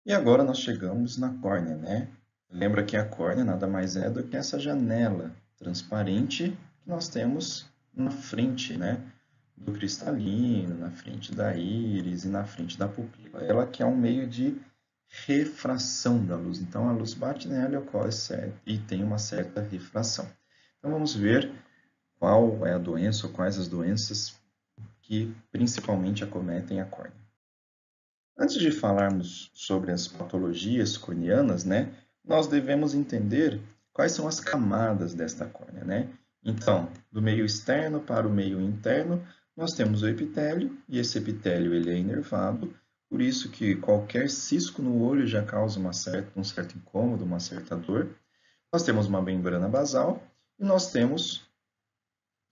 E agora nós chegamos na córnea, né? Lembra que a córnea nada mais é do que essa janela transparente que nós temos na frente, né? Do cristalino, na frente da íris e na frente da pupila. Ela que é um meio de refração da luz. Então, a luz bate nela e ocorre e tem uma certa refração. Então, vamos ver qual é a doença ou quais as doenças que principalmente acometem a córnea. Antes de falarmos sobre as patologias corneanas, né, nós devemos entender quais são as camadas desta córnea. Né? Então, do meio externo para o meio interno, nós temos o epitélio, e esse epitélio ele é inervado, por isso que qualquer cisco no olho já causa uma certa, um certo incômodo, uma certa dor. Nós temos uma membrana basal e nós temos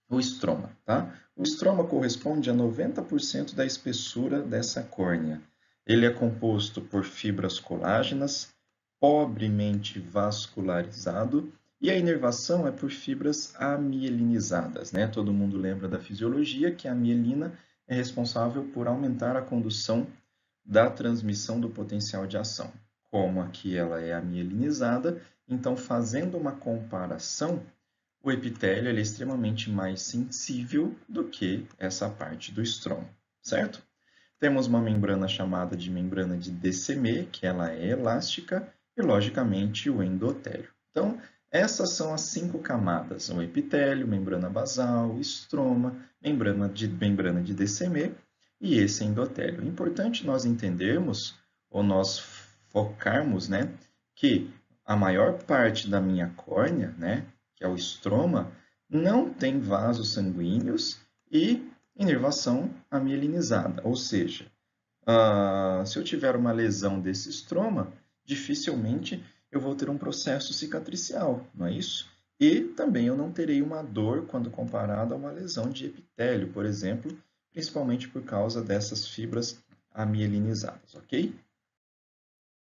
o estroma. Tá? O estroma corresponde a 90% da espessura dessa córnea. Ele é composto por fibras colágenas, pobremente vascularizado, e a inervação é por fibras amielinizadas. Né? Todo mundo lembra da fisiologia, que a mielina é responsável por aumentar a condução da transmissão do potencial de ação. Como aqui ela é amielinizada, então fazendo uma comparação, o epitélio é extremamente mais sensível do que essa parte do estroma, certo? Temos uma membrana chamada de membrana de Descemet, que ela é elástica, e, logicamente, o endotélio. Então, essas são as cinco camadas, o epitélio, membrana basal, estroma, membrana de, membrana de Descemet e esse endotélio. É importante nós entendermos, ou nós focarmos, né, que a maior parte da minha córnea, né, que é o estroma, não tem vasos sanguíneos e inervação amielinizada, ou seja, uh, se eu tiver uma lesão desse estroma, dificilmente eu vou ter um processo cicatricial, não é isso? E também eu não terei uma dor quando comparado a uma lesão de epitélio, por exemplo, principalmente por causa dessas fibras amielinizadas, ok?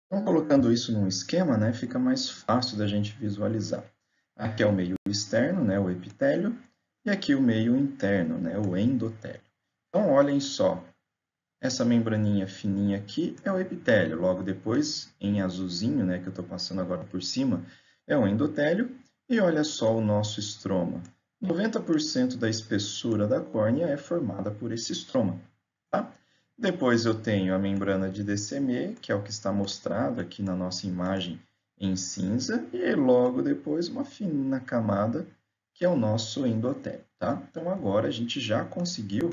Então, colocando isso num esquema, né, fica mais fácil da gente visualizar. Aqui é o meio externo, né, o epitélio, e aqui o meio interno, né, o endotélio. Então, olhem só, essa membraninha fininha aqui é o epitélio. Logo depois, em azulzinho, né, que eu estou passando agora por cima, é o endotélio. E olha só o nosso estroma. 90% da espessura da córnea é formada por esse estroma. Tá? Depois eu tenho a membrana de Descemet, que é o que está mostrado aqui na nossa imagem em cinza, e logo depois uma fina camada, que é o nosso endotélio. Tá? Então agora a gente já conseguiu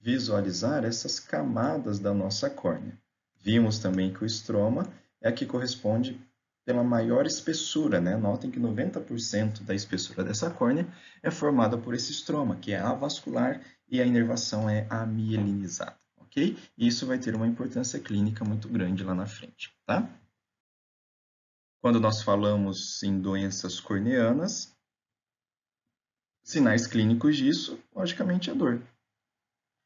visualizar essas camadas da nossa córnea. Vimos também que o estroma é a que corresponde pela maior espessura, né? Notem que 90% da espessura dessa córnea é formada por esse estroma, que é avascular e a inervação é amielinizada, ok? E isso vai ter uma importância clínica muito grande lá na frente, tá? Quando nós falamos em doenças corneanas, sinais clínicos disso, logicamente, é dor.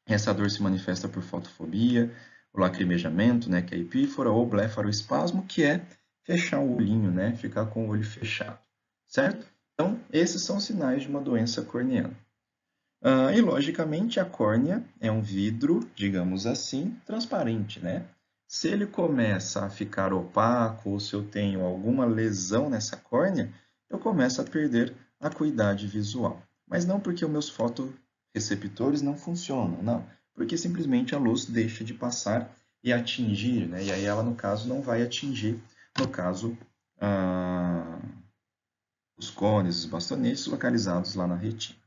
Essa dor se manifesta por fotofobia, o lacrimejamento, né, que é a epífora, ou blefaroespasmo, que é fechar o olhinho, né, ficar com o olho fechado, certo? Então, esses são sinais de uma doença corneana. Ah, e, logicamente, a córnea é um vidro, digamos assim, transparente, né? Se ele começa a ficar opaco ou se eu tenho alguma lesão nessa córnea, eu começo a perder a acuidade visual. Mas não porque os meus fotos receptores não funcionam. Não, porque simplesmente a luz deixa de passar e atingir, né? E aí ela, no caso, não vai atingir, no caso, ah, os cones, os bastonetes localizados lá na retina.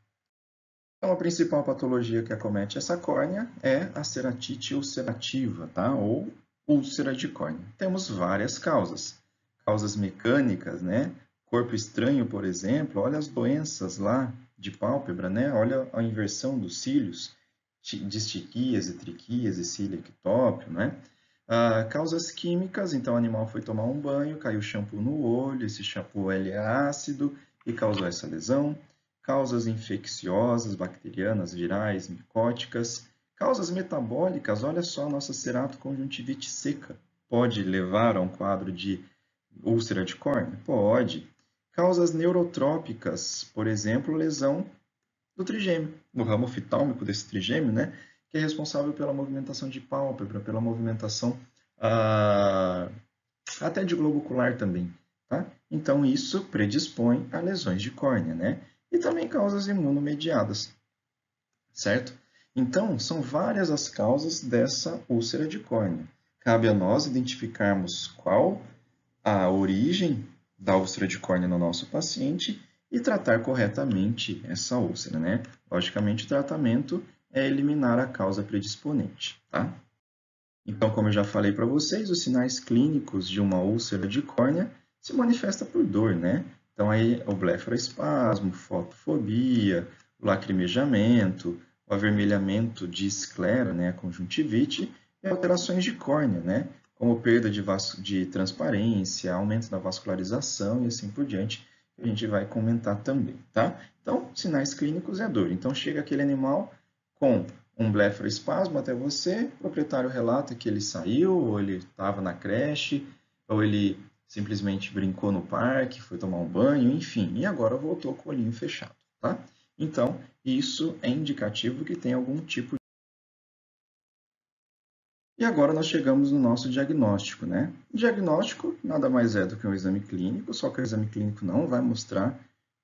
Então, a principal patologia que acomete essa córnea é a ceratite ulcerativa, tá? ou úlcera de córnea. Temos várias causas. Causas mecânicas, né? Corpo estranho, por exemplo, olha as doenças lá de pálpebra, né? Olha a inversão dos cílios, distiquíase, triquíase, cílio ectópio, né? Ah, causas químicas, então o animal foi tomar um banho, caiu shampoo no olho, esse shampoo ele é ácido e causou essa lesão. Causas infecciosas, bacterianas, virais, micóticas. Causas metabólicas, olha só a nossa ceratoconjuntivite seca. Pode levar a um quadro de úlcera de córnea? Pode. Causas neurotrópicas, por exemplo, lesão do trigêmeo, no ramo oftalmico desse trigêmeo, né? que é responsável pela movimentação de pálpebra, pela movimentação ah, até de globo ocular também. Tá? Então, isso predispõe a lesões de córnea, né? E também causas imunomediadas, certo? Então, são várias as causas dessa úlcera de córnea. Cabe a nós identificarmos qual a origem da úlcera de córnea no nosso paciente e tratar corretamente essa úlcera, né? Logicamente, o tratamento é eliminar a causa predisponente, tá? Então, como eu já falei para vocês, os sinais clínicos de uma úlcera de córnea se manifesta por dor, né? Então, aí o blefaroespasmo, fotofobia, lacrimejamento, o avermelhamento de esclera, né, conjuntivite, e alterações de córnea, né? como perda de, de transparência, aumento da vascularização e assim por diante, a gente vai comentar também, tá? Então, sinais clínicos é dor. Então, chega aquele animal com um blefaroespasmo até você, o proprietário relata que ele saiu, ou ele estava na creche, ou ele simplesmente brincou no parque, foi tomar um banho, enfim, e agora voltou com o olhinho fechado, tá? Então, isso é indicativo que tem algum tipo e agora nós chegamos no nosso diagnóstico, né? O diagnóstico nada mais é do que um exame clínico, só que o exame clínico não vai mostrar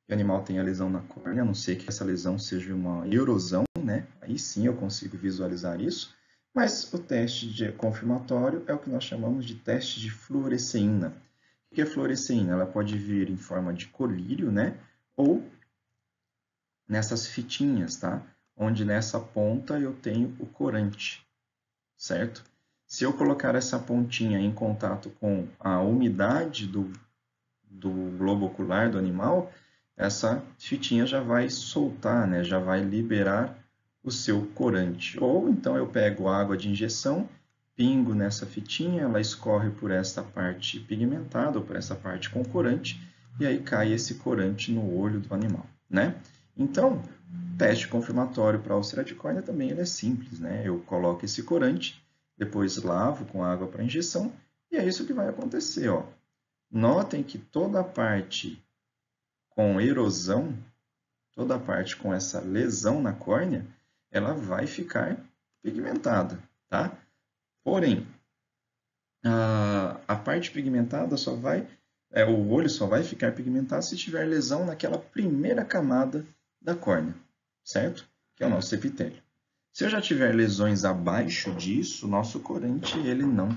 que o animal tem a lesão na córnea, a não ser que essa lesão seja uma erosão, né? Aí sim eu consigo visualizar isso. Mas o teste de confirmatório é o que nós chamamos de teste de fluoresceína. O que é fluoresceína? Ela pode vir em forma de colírio, né? Ou nessas fitinhas, tá? Onde nessa ponta eu tenho o corante certo? Se eu colocar essa pontinha em contato com a umidade do, do globo ocular do animal, essa fitinha já vai soltar, né? já vai liberar o seu corante. Ou então eu pego água de injeção, pingo nessa fitinha, ela escorre por essa parte pigmentada ou por essa parte com corante, e aí cai esse corante no olho do animal. Né? Então, teste confirmatório para úlcera de córnea também ele é simples, né? Eu coloco esse corante, depois lavo com água para injeção e é isso que vai acontecer, ó. Notem que toda a parte com erosão, toda a parte com essa lesão na córnea, ela vai ficar pigmentada, tá? Porém, a, a parte pigmentada só vai, é, o olho só vai ficar pigmentado se tiver lesão naquela primeira camada da córnea, certo? Que é o nosso epitélio. Se eu já tiver lesões abaixo disso, o nosso corante ele não,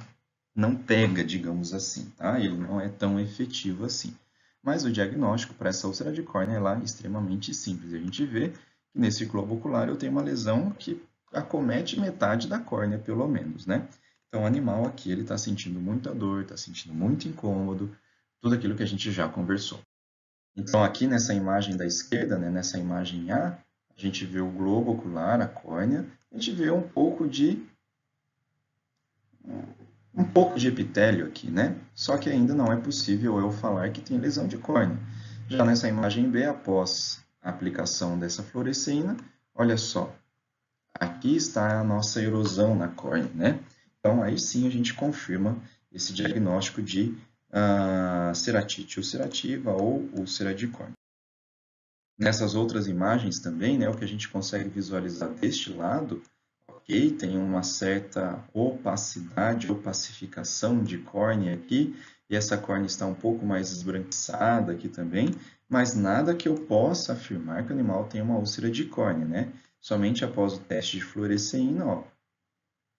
não pega, digamos assim, tá? Ele não é tão efetivo assim. Mas o diagnóstico para essa úlcera de córnea é lá extremamente simples. A gente vê que nesse globo ocular eu tenho uma lesão que acomete metade da córnea, pelo menos, né? Então, o animal aqui ele está sentindo muita dor, está sentindo muito incômodo, tudo aquilo que a gente já conversou. Então, aqui nessa imagem da esquerda, né, nessa imagem A, a gente vê o globo ocular, a córnea, a gente vê um pouco de um pouco de epitélio aqui, né? Só que ainda não é possível eu falar que tem lesão de córnea. Já nessa imagem B, após a aplicação dessa fluoresceína, olha só, aqui está a nossa erosão na córnea, né? Então, aí sim a gente confirma esse diagnóstico de a ceratite ulcerativa ou úlcera de córnea. Nessas outras imagens também, né, o que a gente consegue visualizar deste lado, ok, tem uma certa opacidade, opacificação de córnea aqui, e essa córnea está um pouco mais esbranquiçada aqui também, mas nada que eu possa afirmar que o animal tem uma úlcera de córnea, né? somente após o teste de fluoresceína, ó,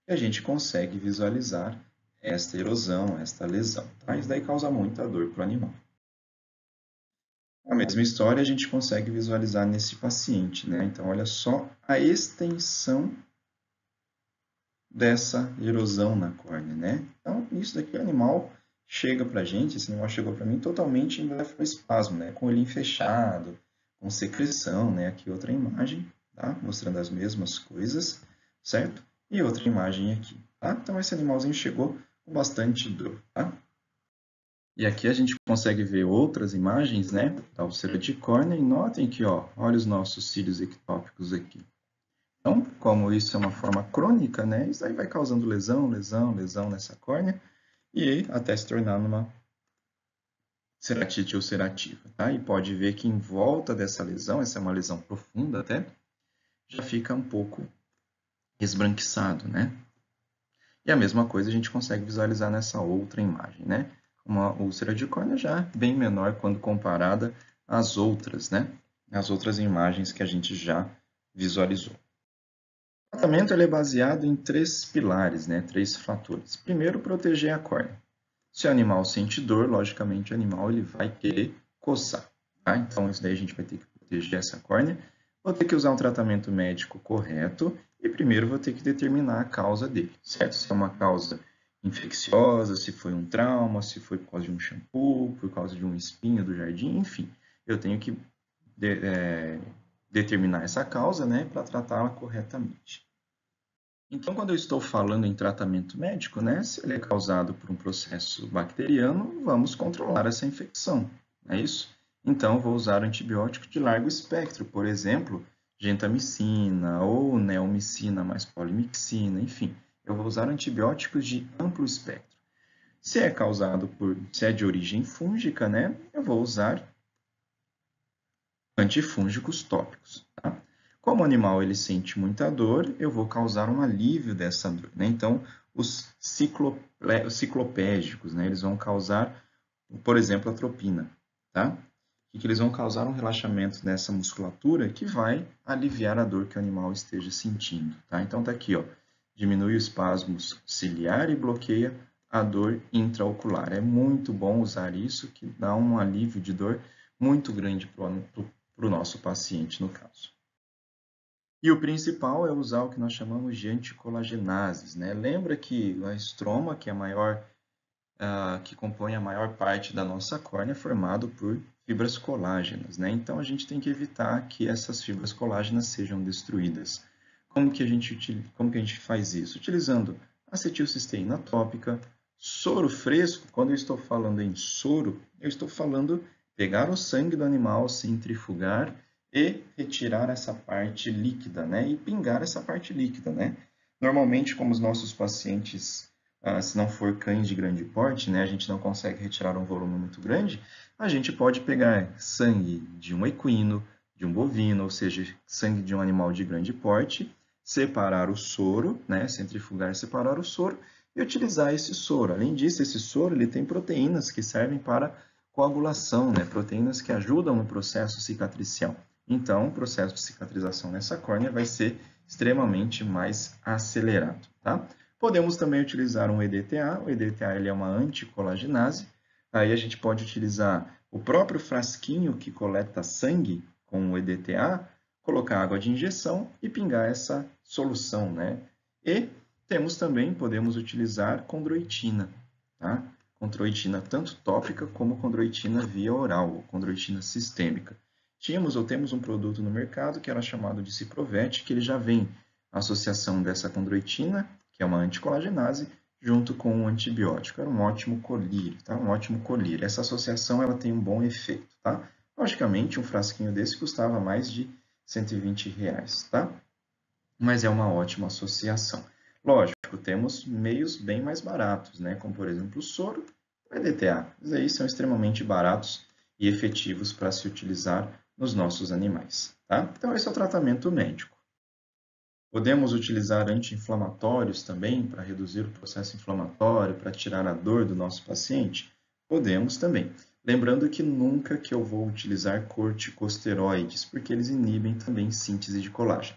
a gente consegue visualizar esta erosão, esta lesão. Tá? Isso daí causa muita dor para o animal. A mesma história a gente consegue visualizar nesse paciente. Né? Então, olha só a extensão dessa erosão na córnea. Né? Então, isso daqui o animal chega para a gente, esse animal chegou para mim totalmente em blefaroespasmo, né? com o olhinho fechado, com secreção. Né? Aqui outra imagem, tá? mostrando as mesmas coisas, certo? E outra imagem aqui. Tá? Então, esse animalzinho chegou bastante dor. Tá? E aqui a gente consegue ver outras imagens né, da úlcera de córnea e notem que, ó, olha os nossos cílios ectópicos aqui. Então, como isso é uma forma crônica, né, isso aí vai causando lesão, lesão, lesão nessa córnea e até se tornar numa ceratite ulcerativa. Tá? E pode ver que em volta dessa lesão, essa é uma lesão profunda até, já fica um pouco esbranquiçado, né? E a mesma coisa a gente consegue visualizar nessa outra imagem, né? Uma úlcera de córnea já bem menor quando comparada às outras, né? As outras imagens que a gente já visualizou. O tratamento é baseado em três pilares, né? Três fatores. Primeiro, proteger a córnea. Se o animal sente dor, logicamente o animal ele vai querer coçar. Tá? Então, isso daí a gente vai ter que proteger essa córnea. Vou ter que usar um tratamento médico correto e primeiro vou ter que determinar a causa dele, certo? Se é uma causa infecciosa, se foi um trauma, se foi por causa de um shampoo, por causa de um espinho do jardim, enfim. Eu tenho que de, é, determinar essa causa, né, para tratá-la corretamente. Então, quando eu estou falando em tratamento médico, né, se ele é causado por um processo bacteriano, vamos controlar essa infecção, não é isso? Então, vou usar antibiótico de largo espectro, por exemplo, gentamicina ou neomicina mais polimixina, enfim. Eu vou usar antibióticos de amplo espectro. Se é causado por, se é de origem fúngica, né, eu vou usar antifúngicos tópicos. Tá? Como o animal ele sente muita dor, eu vou causar um alívio dessa dor. Né? Então, os, ciclopégicos, né, eles vão causar, por exemplo, atropina. Tá? E que eles vão causar um relaxamento nessa musculatura que vai aliviar a dor que o animal esteja sentindo. Tá? Então, está aqui, ó, diminui o espasmo ciliar e bloqueia a dor intraocular. É muito bom usar isso, que dá um alívio de dor muito grande para o nosso paciente, no caso. E o principal é usar o que nós chamamos de anticolagenases. Né? Lembra que a estroma, que é a maior, uh, que compõe a maior parte da nossa córnea, é formado por fibras colágenas, né? Então a gente tem que evitar que essas fibras colágenas sejam destruídas. Como que a gente, como que a gente faz isso? Utilizando acetilcisteína tópica, soro fresco. Quando eu estou falando em soro, eu estou falando pegar o sangue do animal, centrifugar e retirar essa parte líquida, né? E pingar essa parte líquida, né? Normalmente, como os nossos pacientes Uh, se não for cães de grande porte, né, a gente não consegue retirar um volume muito grande, a gente pode pegar sangue de um equino, de um bovino, ou seja, sangue de um animal de grande porte, separar o soro, né, centrifugar, separar o soro e utilizar esse soro. Além disso, esse soro ele tem proteínas que servem para coagulação, né, proteínas que ajudam no processo cicatricial. Então, o processo de cicatrização nessa córnea vai ser extremamente mais acelerado. Tá? Podemos também utilizar um EDTA. O EDTA ele é uma anticolagenase. Aí a gente pode utilizar o próprio frasquinho que coleta sangue com o EDTA, colocar água de injeção e pingar essa solução, né? E temos também, podemos utilizar condroitina, tá? Condroitina tanto tópica como condroitina via oral, condroitina sistêmica. Tínhamos ou temos um produto no mercado que era chamado de Ciprovete, que ele já vem a associação dessa condroitina que é uma anticolagenase, junto com um antibiótico. Era um ótimo colírio, tá? Um ótimo colírio. Essa associação ela tem um bom efeito, tá? Logicamente, um frasquinho desse custava mais de 120 reais, tá? Mas é uma ótima associação. Lógico, temos meios bem mais baratos, né? Como, por exemplo, o soro e EDTA. Esses aí são extremamente baratos e efetivos para se utilizar nos nossos animais, tá? Então, esse é o tratamento médico. Podemos utilizar anti-inflamatórios também para reduzir o processo inflamatório, para tirar a dor do nosso paciente? Podemos também. Lembrando que nunca que eu vou utilizar corticosteroides, porque eles inibem também síntese de colágeno.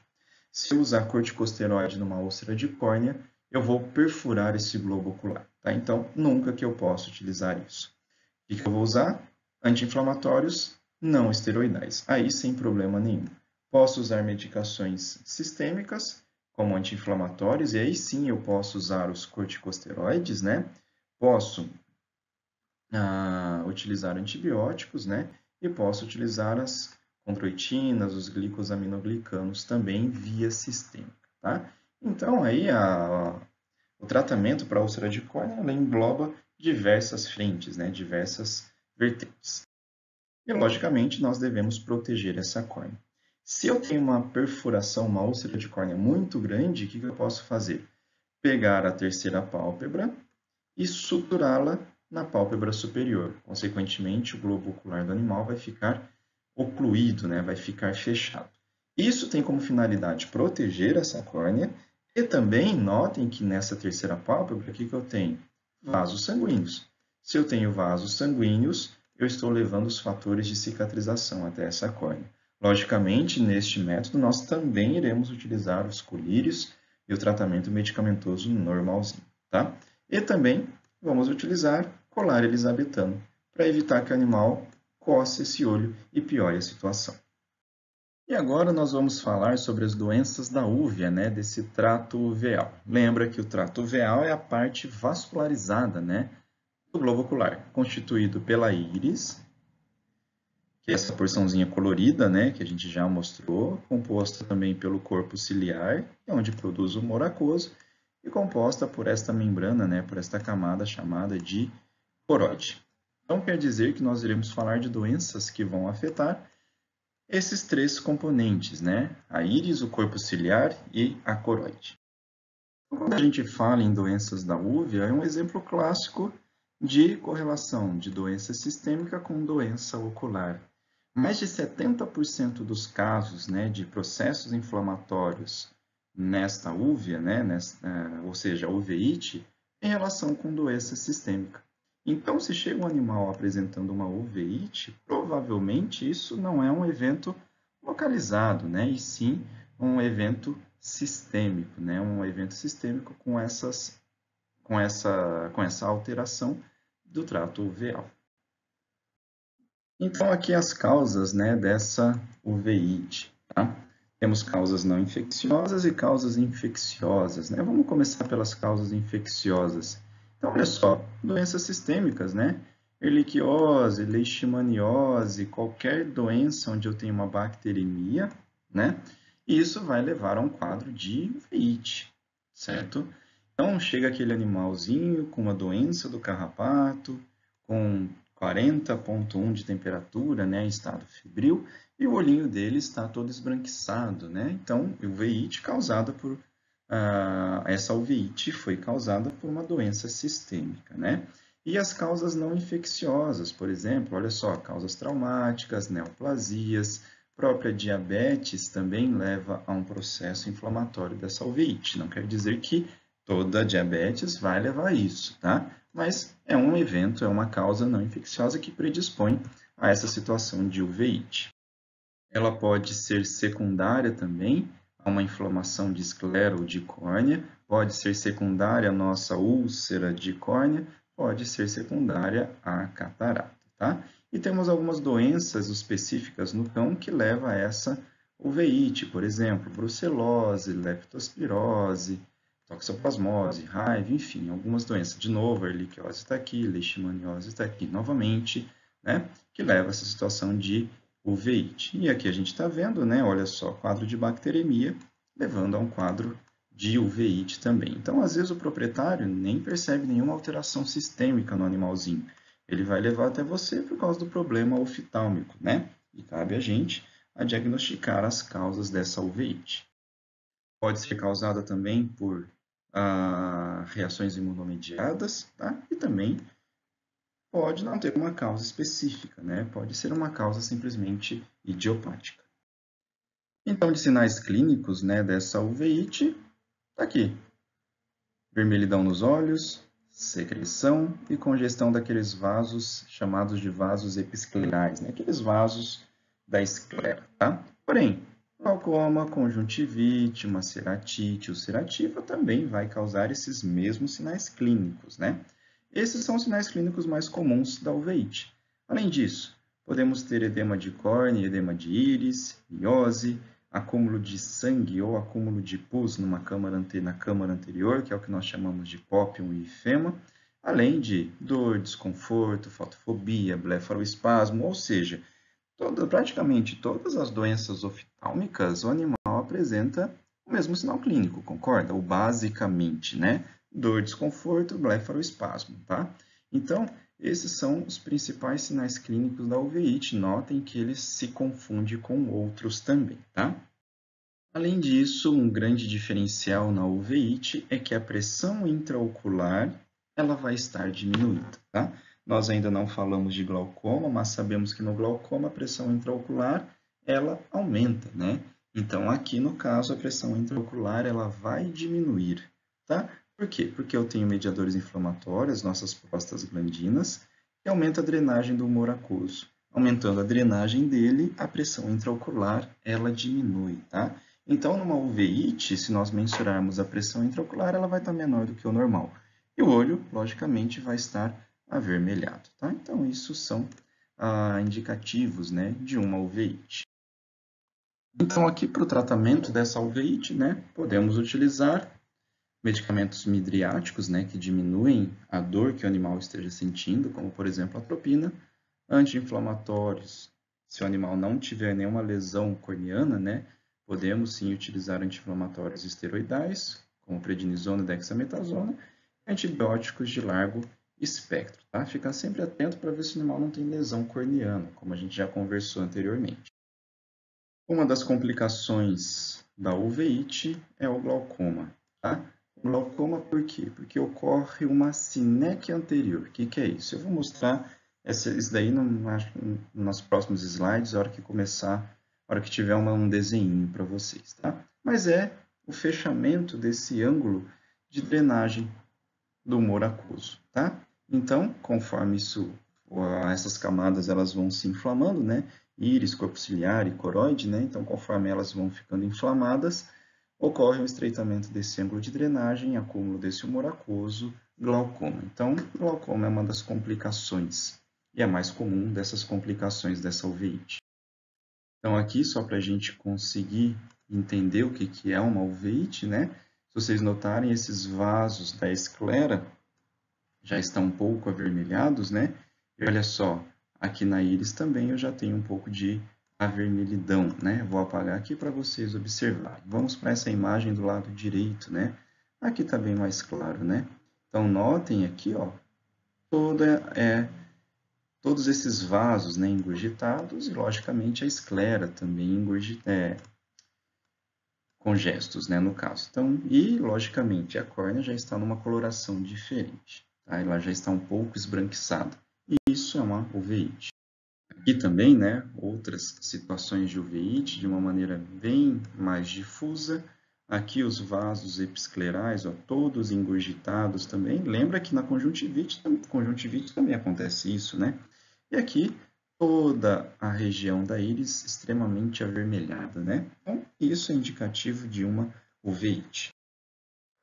se eu usar corticosteroide numa úlcera de córnea, eu vou perfurar esse globo ocular. Tá? Então, nunca que eu possa utilizar isso. O que, que eu vou usar? Anti-inflamatórios não esteroidais. Aí, sem problema nenhum. Posso usar medicações sistêmicas, como anti-inflamatórios, e aí sim eu posso usar os corticosteroides, né? Posso ah, utilizar antibióticos, né? E posso utilizar as condroitinas, os glicosaminoglicanos também via sistêmica, tá? Então, aí a, a, o tratamento para a úlcera de córnea engloba diversas frentes, né? diversas vertentes. E, logicamente, nós devemos proteger essa córnea. Se eu tenho uma perfuração, uma úlcera de córnea muito grande, o que, eu posso fazer? Pegar a terceira pálpebra e suturá-la na pálpebra superior. Consequentemente, o globo ocular do animal vai ficar ocluído, né? vai ficar fechado. Isso tem como finalidade proteger essa córnea e também notem que nessa terceira pálpebra, o que eu tenho? Vasos sanguíneos. Se eu tenho vasos sanguíneos, eu estou levando os fatores de cicatrização até essa córnea. Logicamente, neste método, nós também iremos utilizar os colírios e o tratamento medicamentoso normalzinho, tá? E também vamos utilizar colar elisabetano para evitar que o animal coce esse olho e piore a situação. E agora nós vamos falar sobre as doenças da úvea, né, desse trato uveal. Lembra que o trato uveal é a parte vascularizada, né, do globo ocular, constituído pela íris, que é essa porçãozinha colorida, né, que a gente já mostrou, composta também pelo corpo ciliar, é onde produz o humor aquoso, e composta por esta membrana, né, por esta camada chamada de coroide. Então, quer dizer que nós iremos falar de doenças que vão afetar esses três componentes, né? A íris, o corpo ciliar e a coroide. Quando a gente fala em doenças da úvea, é um exemplo clássico de correlação de doença sistêmica com doença ocular. Mais de 70% dos casos né, de processos inflamatórios nesta úvea, né, nesta, ou seja, a uveíte, em relação com doença sistêmica. Então, se chega um animal apresentando uma uveíte, provavelmente isso não é um evento localizado, né? e sim um evento sistêmico, né? um evento sistêmico com, essas, com, essa, com essa alteração do trato uveal. Então, aqui as causas né, dessa uveíte. Tá? Temos causas não infecciosas e causas infecciosas. Né? Vamos começar pelas causas infecciosas. Então, olha só, doenças sistêmicas, né? Erliquiose, leishmaniose, qualquer doença onde eu tenho uma bacteremia, né? E isso vai levar a um quadro de veite, certo? Então, chega aquele animalzinho com uma doença do carrapato, com 40,1 de temperatura, né, em estado febril, e o olhinho dele está todo esbranquiçado, né? Então, uveíte causada por ah, essa uveíte foi causada por uma doença sistêmica, né? E as causas não infecciosas, por exemplo, olha só, causas traumáticas, neoplasias, própria diabetes também leva a um processo inflamatório dessa uveíte. Não quer dizer que toda diabetes vai levar a isso, tá? Mas é um evento, é uma causa não infecciosa que predispõe a essa situação de uveíte. Ela pode ser secundária também a uma inflamação de esclera ou de córnea, pode ser secundária à nossa úlcera de córnea, pode ser secundária à catarata, tá? E temos algumas doenças específicas no cão que levam a essa uveíte, por exemplo, brucelose, leptospirose, toxoplasmose, raiva, enfim, algumas doenças. De novo, a erliquiose está aqui, leishmaniose está aqui novamente, né? Que leva a essa situação de uveíte. E aqui a gente está vendo, né, olha só, quadro de bacteremia, levando a um quadro de uveíte também. Então, às vezes, o proprietário nem percebe nenhuma alteração sistêmica no animalzinho. Ele vai levar até você por causa do problema oftálmico, né? E cabe a gente a diagnosticar as causas dessa uveíte. Pode ser causada também por ah, reações imunomediadas, tá? E também pode não ter uma causa específica, né? pode ser uma causa simplesmente idiopática. Então, de sinais clínicos né, dessa uveíte, está aqui. Vermelhidão nos olhos, secreção e congestão daqueles vasos chamados de vasos episclerais, né? aqueles vasos da esclera. Tá? Porém, Glaucoma, conjuntivite, uma ceratite ulcerativa também vai causar esses mesmos sinais clínicos, né? Esses são os sinais clínicos mais comuns da uveíte. Além disso, podemos ter edema de córnea, edema de íris, miose, acúmulo de sangue ou acúmulo de pus numa câmara na câmara anterior, que é o que nós chamamos de pópium e ifema, além de dor, desconforto, fotofobia, blefaroespasmo, ou seja, praticamente todas as doenças oftálmicas, o animal apresenta o mesmo sinal clínico, concorda? Ou basicamente, né? Dor, desconforto, blefaroespasmo, tá? Então, esses são os principais sinais clínicos da uveíte. Notem que ele se confunde com outros também, tá? Além disso, um grande diferencial na uveíte é que a pressão intraocular ela vai estar diminuída, tá? Nós ainda não falamos de glaucoma, mas sabemos que no glaucoma a pressão intraocular ela aumenta, né? Então, aqui no caso, a pressão intraocular ela vai diminuir, tá? Por quê? Porque eu tenho mediadores inflamatórios, nossas próstatas glandinas, que aumenta a drenagem do humor aquoso. Aumentando a drenagem dele, a pressão intraocular ela diminui, tá? Então, numa uveíte, se nós mensurarmos a pressão intraocular, ela vai estar menor do que o normal. E o olho, logicamente, vai estar avermelhado. Tá? Então, isso são ah, indicativos né, de uma uveíte. Então, aqui para o tratamento dessa uveíte, né, podemos utilizar medicamentos midriáticos, né, que diminuem a dor que o animal esteja sentindo, como, por exemplo, a atropina, anti-inflamatórios. Se o animal não tiver nenhuma lesão corneana, né, podemos sim utilizar anti-inflamatórios esteroidais, como prednisona e dexametasona, antibióticos de largo espectro. Tá? Ficar sempre atento para ver se o animal não tem lesão corneana, como a gente já conversou anteriormente. Uma das complicações da uveíte é o glaucoma. Tá? Glaucoma por quê? Porque ocorre uma sineque anterior. O que, que é isso? Eu vou mostrar essa, isso daí no, no, nos próximos slides, a hora que começar, a hora que tiver uma, um desenho para vocês. Tá? Mas é o fechamento desse ângulo de drenagem do humor aquoso. Tá? Então, conforme isso, essas camadas elas vão se inflamando, né? Íris, corpo ciliar e coroide, né? Então, conforme elas vão ficando inflamadas, ocorre um estreitamento desse ângulo de drenagem, acúmulo desse humor aquoso, glaucoma. Então, glaucoma é uma das complicações e é mais comum dessas complicações dessa uveíte. Então, aqui, só para a gente conseguir entender o que, que é uma uveíte, né? Se vocês notarem, esses vasos da esclera, já estão um pouco avermelhados, né? E olha só, aqui na íris também eu já tenho um pouco de avermelhidão, né? Vou apagar aqui para vocês observarem. Vamos para essa imagem do lado direito, né? Aqui está bem mais claro, né? Então, notem aqui, ó, toda, é, todos esses vasos né, engurgitados e, logicamente, a esclera também engurgitada, é, congestos, né, no caso. Então, e, logicamente, a córnea já está numa coloração diferente. Tá? Ela já está um pouco esbranquiçada. E isso é uma uveíte. Aqui também, né, outras situações de uveíte de uma maneira bem mais difusa. Aqui os vasos episclerais, ó, todos engurgitados também. Lembra que na conjuntivite, conjuntivite também acontece isso, né? E aqui toda a região da íris extremamente avermelhada, né? Então, isso é indicativo de uma uveíte.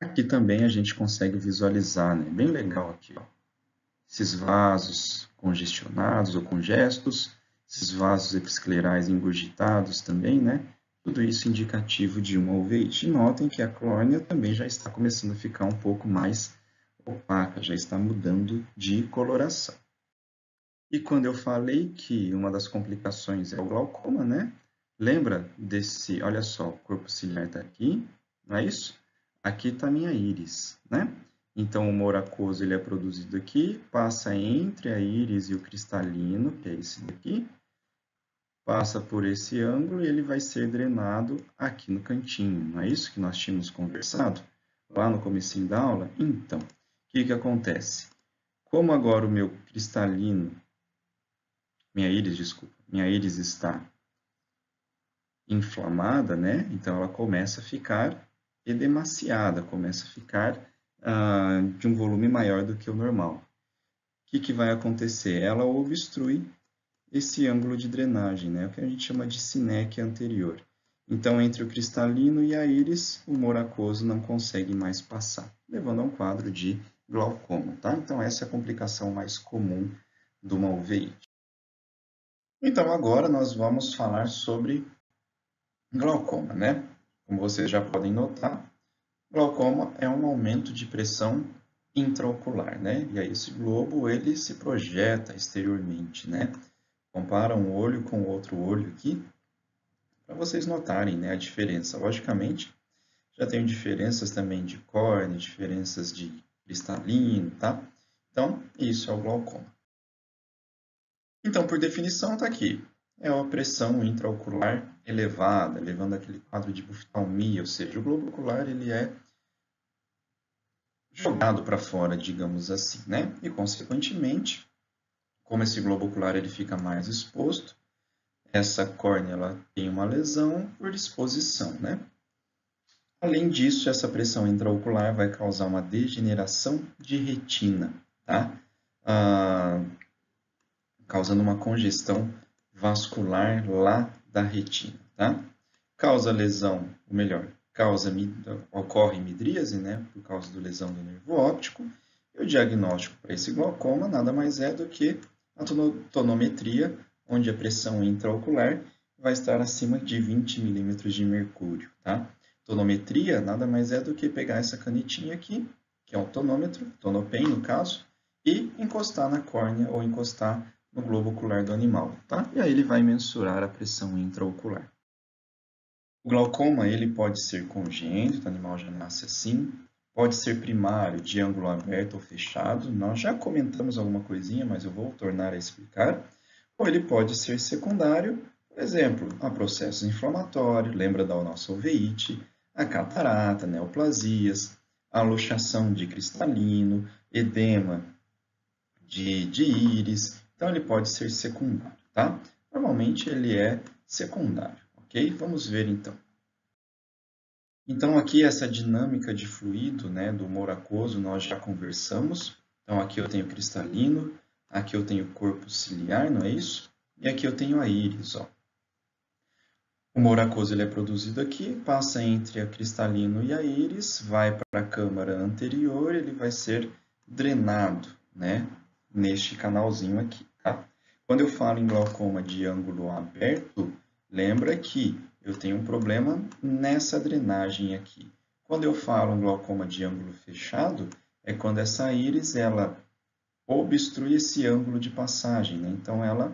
Aqui também a gente consegue visualizar, né? Bem legal aqui, ó. Esses vasos congestionados ou congestos, esses vasos episclerais engurgitados também, né? Tudo isso indicativo de uma uveíte. Notem que a córnea também já está começando a ficar um pouco mais opaca, já está mudando de coloração. E quando eu falei que uma das complicações é o glaucoma, né? Lembra desse, olha só, o corpo ciliar está aqui, não é isso? aqui está minha íris, né? Então, o moracoso ele é produzido aqui, passa entre a íris e o cristalino, que é esse daqui, passa por esse ângulo e ele vai ser drenado aqui no cantinho. Não é isso que nós tínhamos conversado lá no comecinho da aula? Então, o que, que acontece? Como agora o meu cristalino, minha íris, desculpa, minha íris está inflamada, né? Então, ela começa a ficar edemaciada, começa a ficar ah, de um volume maior do que o normal. O que, que vai acontecer? Ela obstrui esse ângulo de drenagem, né? o que a gente chama de sineque anterior. Então, entre o cristalino e a íris, o humor aquoso não consegue mais passar, levando a um quadro de glaucoma, tá? Então, essa é a complicação mais comum do uma. Então, agora nós vamos falar sobre glaucoma, né? Como vocês já podem notar, glaucoma é um aumento de pressão intraocular, né? E aí esse globo, ele se projeta exteriormente, né? Compara um olho com o outro olho aqui, para vocês notarem né, a diferença. Logicamente, já tem diferenças também de córnea, diferenças de cristalino, tá? Então, isso é o glaucoma. Então, por definição, está aqui. É uma pressão intraocular elevada, levando aquele quadro de buftalmia, ou seja, o globo ocular ele é jogado para fora, digamos assim, né? E, consequentemente, como esse globo ocular ele fica mais exposto, essa córnea ela tem uma lesão por exposição, né? Além disso, essa pressão intraocular vai causar uma degeneração de retina, tá? Ah, causando uma congestão vascular lá da retina, tá? Causa lesão, ou melhor, causa, ocorre midríase, né, por causa da lesão do nervo óptico, e o diagnóstico para esse glaucoma nada mais é do que a tonometria, onde a pressão intraocular vai estar acima de 20 milímetros de mercúrio, tá? Tonometria nada mais é do que pegar essa canetinha aqui, que é um tonômetro, tonopen no caso, e encostar na córnea ou encostar no globo ocular do animal, tá? E aí ele vai mensurar a pressão intraocular. O glaucoma ele pode ser congênito, o animal já nasce assim, pode ser primário, de ângulo aberto ou fechado, nós já comentamos alguma coisinha, mas eu vou tornar a explicar, ou ele pode ser secundário, por exemplo, a processo inflamatório, lembra da nossa uveíte, a catarata, neoplasias, a luxação de cristalino, edema de, de íris, então, ele pode ser secundário, tá? Normalmente, ele é secundário, ok? Vamos ver, então. Então, aqui, essa dinâmica de fluido, né, do humor aquoso, nós já conversamos. Então, aqui eu tenho cristalino, aqui eu tenho corpo ciliar, não é isso? E aqui eu tenho a íris, ó. O humor aquoso ele é produzido aqui, passa entre a cristalino e a íris, vai para a câmara anterior, ele vai ser drenado, né, neste canalzinho aqui. Tá? Quando eu falo em glaucoma de ângulo aberto, lembra que eu tenho um problema nessa drenagem aqui. Quando eu falo em glaucoma de ângulo fechado, é quando essa íris ela obstrui esse ângulo de passagem. Né? Então, ela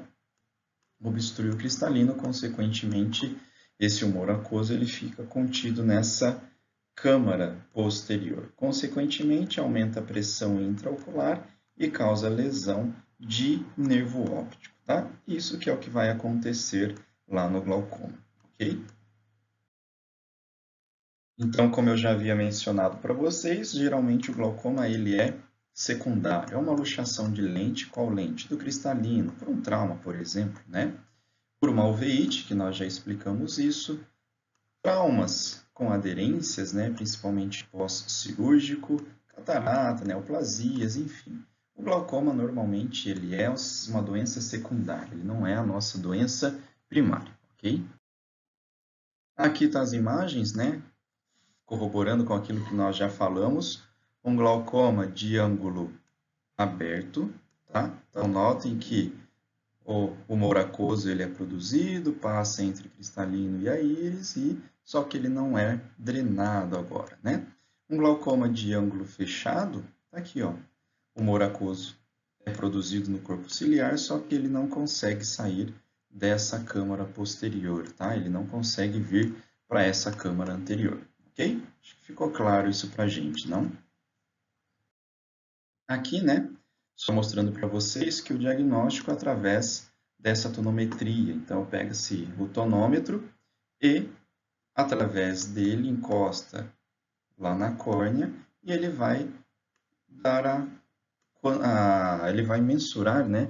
obstrui o cristalino, consequentemente, esse humor aquoso ele fica contido nessa câmara posterior. Consequentemente, aumenta a pressão intraocular e causa lesão de nervo óptico, tá? Isso que é o que vai acontecer lá no glaucoma, ok? Então, como eu já havia mencionado para vocês, geralmente o glaucoma ele é secundário, é uma luxação de lente, qual lente? Do cristalino, por um trauma, por exemplo, né? Por uma uveíte, que nós já explicamos isso, traumas com aderências, né? principalmente pós-cirúrgico, catarata, neoplasias, enfim. O glaucoma, normalmente, ele é uma doença secundária, ele não é a nossa doença primária, ok? Aqui estão tá as imagens, né? Corroborando com aquilo que nós já falamos. Um glaucoma de ângulo aberto, tá? Então, notem que o humor aquoso ele é produzido, passa entre cristalino e a íris, e, só que ele não é drenado agora, né? Um glaucoma de ângulo fechado, tá aqui, ó, humor aquoso é produzido no corpo ciliar, só que ele não consegue sair dessa câmara posterior, tá? Ele não consegue vir para essa câmara anterior, ok? Acho que ficou claro isso para a gente, não? Aqui, né, estou mostrando para vocês que o diagnóstico através dessa tonometria. Então, pega-se o tonômetro e, através dele, encosta lá na córnea e ele vai dar a ele vai mensurar né,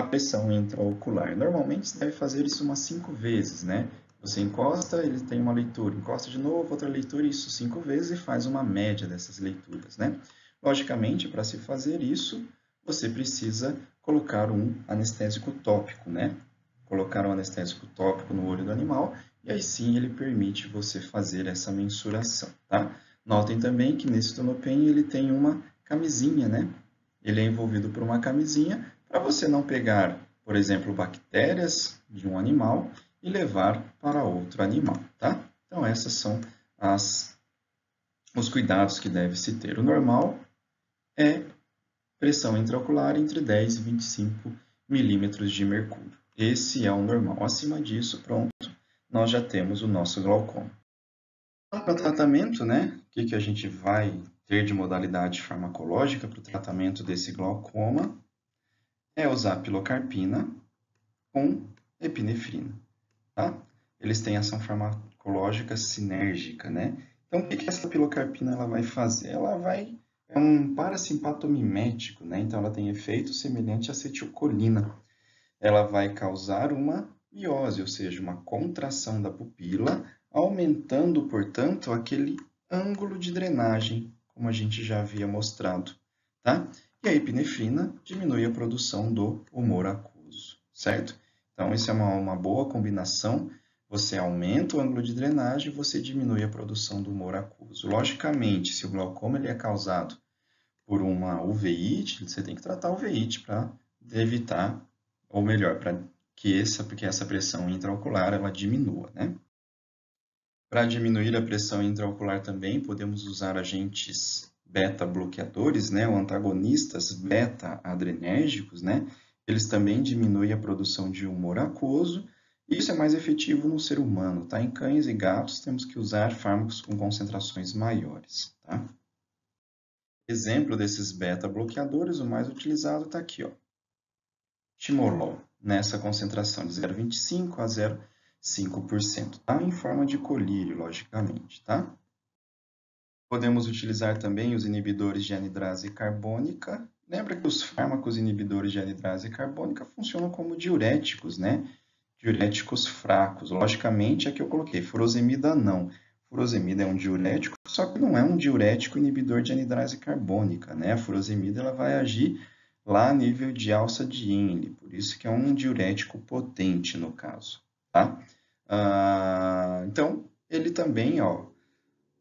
a pressão intraocular. Normalmente você deve fazer isso umas cinco vezes, né? Você encosta, ele tem uma leitura, encosta de novo, outra leitura, isso cinco vezes e faz uma média dessas leituras, né? Logicamente, para se fazer isso, você precisa colocar um anestésico tópico, né? Colocar um anestésico tópico no olho do animal e aí sim ele permite você fazer essa mensuração, tá? Notem também que nesse tonopen ele tem uma camisinha, né? Ele é envolvido por uma camisinha para você não pegar, por exemplo, bactérias de um animal e levar para outro animal, tá? Então essas são as, os cuidados que deve se ter. O normal é pressão intraocular entre 10 e 25 milímetros de mercúrio. Esse é o normal. Acima disso, pronto, nós já temos o nosso glaucoma. Então, para tratamento, né, o que, que a gente vai ter de modalidade farmacológica para o tratamento desse glaucoma é usar pilocarpina com epinefrina. Tá? Eles têm ação farmacológica sinérgica, né? Então, o que, que essa pilocarpina ela vai fazer? Ela vai é um parasimpatomimético, né? Então ela tem efeito semelhante à acetilcolina. Ela vai causar uma miose, ou seja, uma contração da pupila, aumentando, portanto, aquele ângulo de drenagem, como a gente já havia mostrado, tá? E a epinefrina diminui a produção do humor aquoso, certo? Então, isso é uma, uma boa combinação. Você aumenta o ângulo de drenagem, você diminui a produção do humor aquoso. Logicamente, se o glaucoma ele é causado por uma uveíte, você tem que tratar a uveíte para evitar, ou melhor, para que essa, porque essa pressão intraocular ela diminua, né? Para diminuir a pressão intraocular também, podemos usar agentes beta-bloqueadores, né, ou antagonistas beta-adrenérgicos, né? Eles também diminuem a produção de humor aquoso, isso é mais efetivo no ser humano, tá? Em cães e gatos temos que usar fármacos com concentrações maiores, tá? Exemplo desses beta-bloqueadores, o mais utilizado está aqui, ó. Timolol nessa concentração de 0,25 a 0,5%, tá? em forma de colírio, logicamente. Tá? Podemos utilizar também os inibidores de anidrase carbônica. Lembra que os fármacos inibidores de anidrase carbônica funcionam como diuréticos, né? Diuréticos fracos. Logicamente, aqui eu coloquei furosemida não. Furosemida é um diurético, só que não é um diurético inibidor de anidrase carbônica, né? A furosemida ela vai agir lá a nível de alça de Henle, por isso que é um diurético potente no caso, tá? Ah, então, ele também, ó,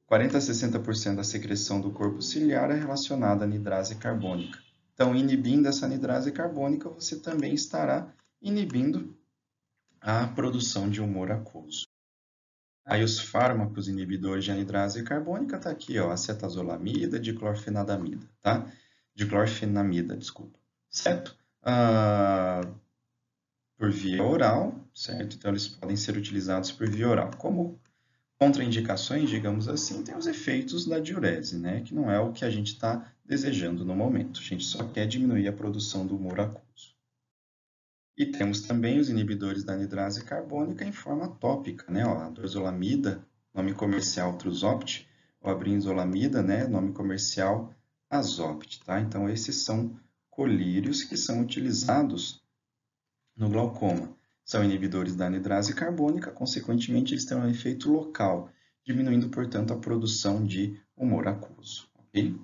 40 a 60% da secreção do corpo ciliar é relacionada à anidrase carbônica. Então, inibindo essa anidrase carbônica, você também estará inibindo a produção de humor aquoso. Aí os fármacos inibidores de anidrase carbônica tá aqui, ó, acetazolamida, diclorfenadamida, tá? de clorfenamida, desculpa, certo? Ah, por via oral, certo? Então, eles podem ser utilizados por via oral. Como contraindicações, digamos assim, tem os efeitos da diurese, né? Que não é o que a gente está desejando no momento. A gente só quer diminuir a produção do humor aquoso. E temos também os inibidores da anidrase carbônica em forma tópica, né? Ó, a dorzolamida, nome comercial Truzopt, ou a brinzolamida, né? Nome comercial Azopt, tá? Então, esses são colírios que são utilizados no glaucoma. São inibidores da anidrase carbônica, consequentemente, eles têm um efeito local, diminuindo, portanto, a produção de humor aquoso, ok?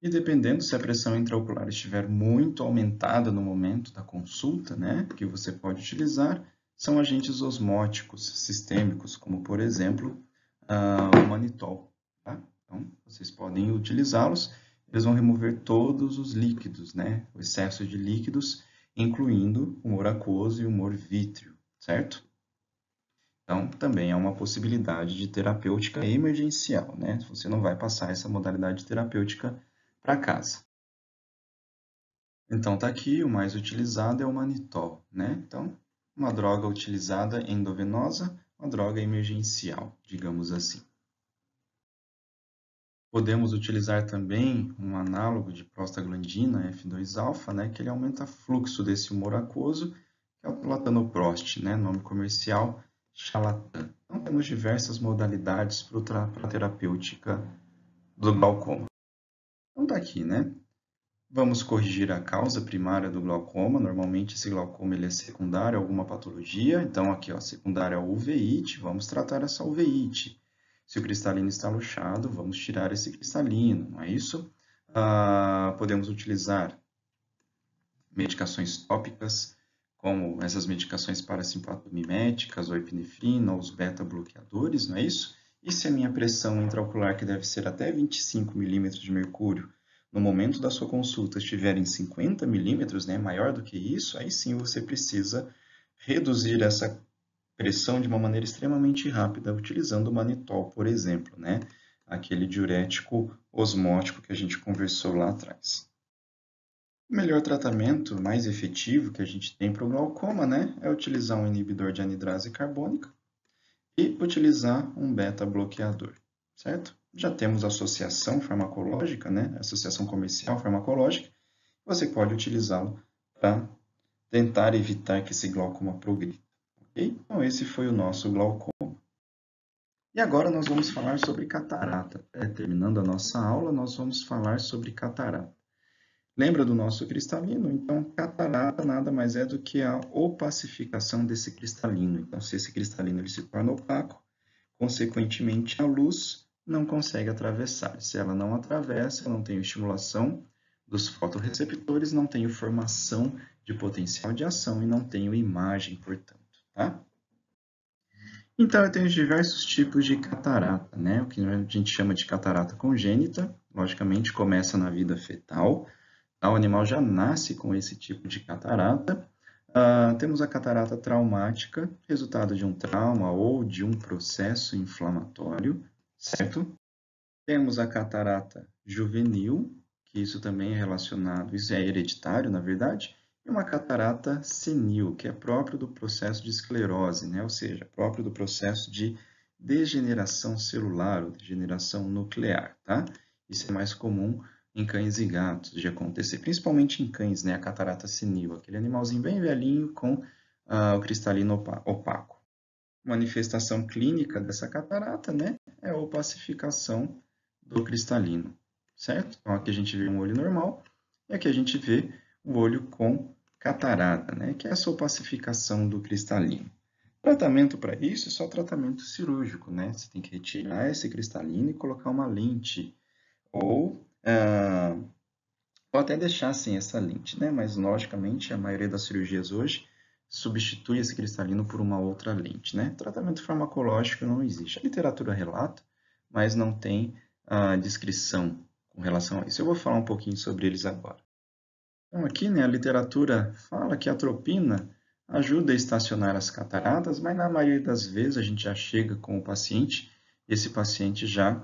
E dependendo se a pressão intraocular estiver muito aumentada no momento da consulta, né, que você pode utilizar, são agentes osmóticos sistêmicos, como, por exemplo, uh, o manitol. Tá? Então, vocês podem utilizá-los eles vão remover todos os líquidos, né? O excesso de líquidos, incluindo humor aquoso e humor vítreo, certo? Então, também é uma possibilidade de terapêutica emergencial, né? Você não vai passar essa modalidade terapêutica para casa. Então, tá aqui, o mais utilizado é o manitol, né? Então, uma droga utilizada endovenosa, uma droga emergencial, digamos assim. Podemos utilizar também um análogo de prostaglandina, F2-alfa, né, que ele aumenta o fluxo desse humor aquoso, que é o latanoprost, né, nome comercial Xalatan. Então, temos diversas modalidades para a terapêutica do glaucoma. Então, está aqui, né? Vamos corrigir a causa primária do glaucoma. Normalmente, esse glaucoma ele é secundário a alguma patologia. Então, aqui, ó, secundário a uveíte. Vamos tratar essa uveíte. Se o cristalino está luxado, vamos tirar esse cristalino, não é isso? Ah, podemos utilizar medicações tópicas como essas medicações parasimpatomiméticas, ou epinefrina, ou os beta-bloqueadores, não é isso? E se a minha pressão intraocular, que deve ser até 25 milímetros de mercúrio, no momento da sua consulta estiver em 50 milímetros, né, maior do que isso, aí sim você precisa reduzir essa pressão de uma maneira extremamente rápida, utilizando o manitol, por exemplo, né? aquele diurético osmótico que a gente conversou lá atrás. O melhor tratamento, mais efetivo que a gente tem para o glaucoma, né, é utilizar um inibidor de anidrase carbônica e utilizar um beta-bloqueador, certo? Já temos associação farmacológica, né, associação comercial farmacológica, você pode utilizá-lo para tentar evitar que esse glaucoma progrida, ok? Então, esse foi o nosso glaucoma. E agora nós vamos falar sobre catarata. É, terminando a nossa aula, nós vamos falar sobre catarata. Lembra do nosso cristalino? Então, catarata nada mais é do que a opacificação desse cristalino. Então, se esse cristalino ele se torna opaco, consequentemente a luz não consegue atravessar. Se ela não atravessa, não tem estimulação dos fotoreceptores, não tem formação de potencial de ação e não tem imagem, portanto. Tá? Então, eu tenho diversos tipos de catarata, né? O que a gente chama de catarata congênita, logicamente começa na vida fetal, o animal já nasce com esse tipo de catarata. Uh, temos a catarata traumática, resultado de um trauma ou de um processo inflamatório, certo? Temos a catarata juvenil, que isso também é relacionado, isso é hereditário, na verdade, e uma catarata senil, que é próprio do processo de esclerose, né? ou seja, próprio do processo de degeneração celular ou degeneração nuclear. Tá? Isso é mais comum em cães e gatos de acontecer, principalmente em cães, né, a catarata senil, aquele animalzinho bem velhinho com uh, o cristalino opaco. Manifestação clínica dessa catarata, né, é a opacificação do cristalino, certo? Então aqui a gente vê um olho normal e aqui a gente vê o olho com catarata, né, que é essa opacificação do cristalino. Tratamento para isso é só tratamento cirúrgico, né? Você tem que retirar esse cristalino e colocar uma lente ou ah, ou até deixar sem essa lente, né? mas logicamente a maioria das cirurgias hoje substitui esse cristalino por uma outra lente. Né? Tratamento farmacológico não existe. A literatura relata, mas não tem a descrição com relação a isso. Eu vou falar um pouquinho sobre eles agora. Então aqui né, a literatura fala que a atropina ajuda a estacionar as cataratas, mas na maioria das vezes a gente já chega com o paciente, esse paciente já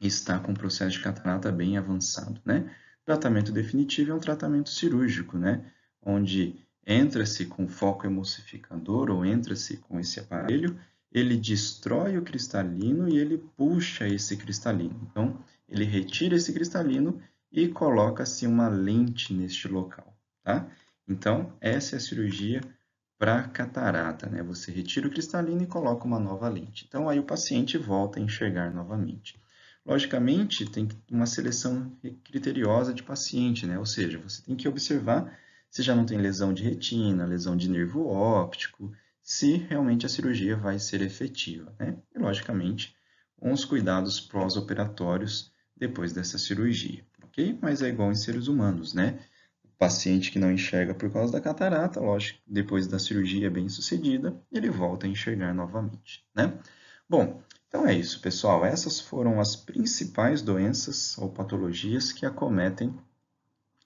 está com o processo de catarata bem avançado, né? Tratamento definitivo é um tratamento cirúrgico, né? Onde entra-se com foco emulsificador ou entra-se com esse aparelho, ele destrói o cristalino e ele puxa esse cristalino. Então, ele retira esse cristalino e coloca-se uma lente neste local, tá? Então, essa é a cirurgia para catarata, né? Você retira o cristalino e coloca uma nova lente. Então, aí o paciente volta a enxergar novamente. Logicamente, tem uma seleção criteriosa de paciente, né? Ou seja, você tem que observar se já não tem lesão de retina, lesão de nervo óptico, se realmente a cirurgia vai ser efetiva, né? E, logicamente, uns cuidados pós-operatórios depois dessa cirurgia, ok? Mas é igual em seres humanos, né? O paciente que não enxerga por causa da catarata, lógico, depois da cirurgia bem sucedida, ele volta a enxergar novamente, né? Bom, então é isso, pessoal. Essas foram as principais doenças ou patologias que acometem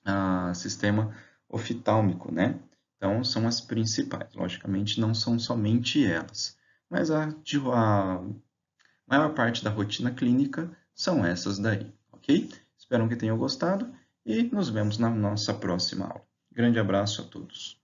o sistema oftalmico, né? Então, são as principais. Logicamente, não são somente elas, mas a, a maior parte da rotina clínica são essas daí, ok? Espero que tenham gostado e nos vemos na nossa próxima aula. Grande abraço a todos.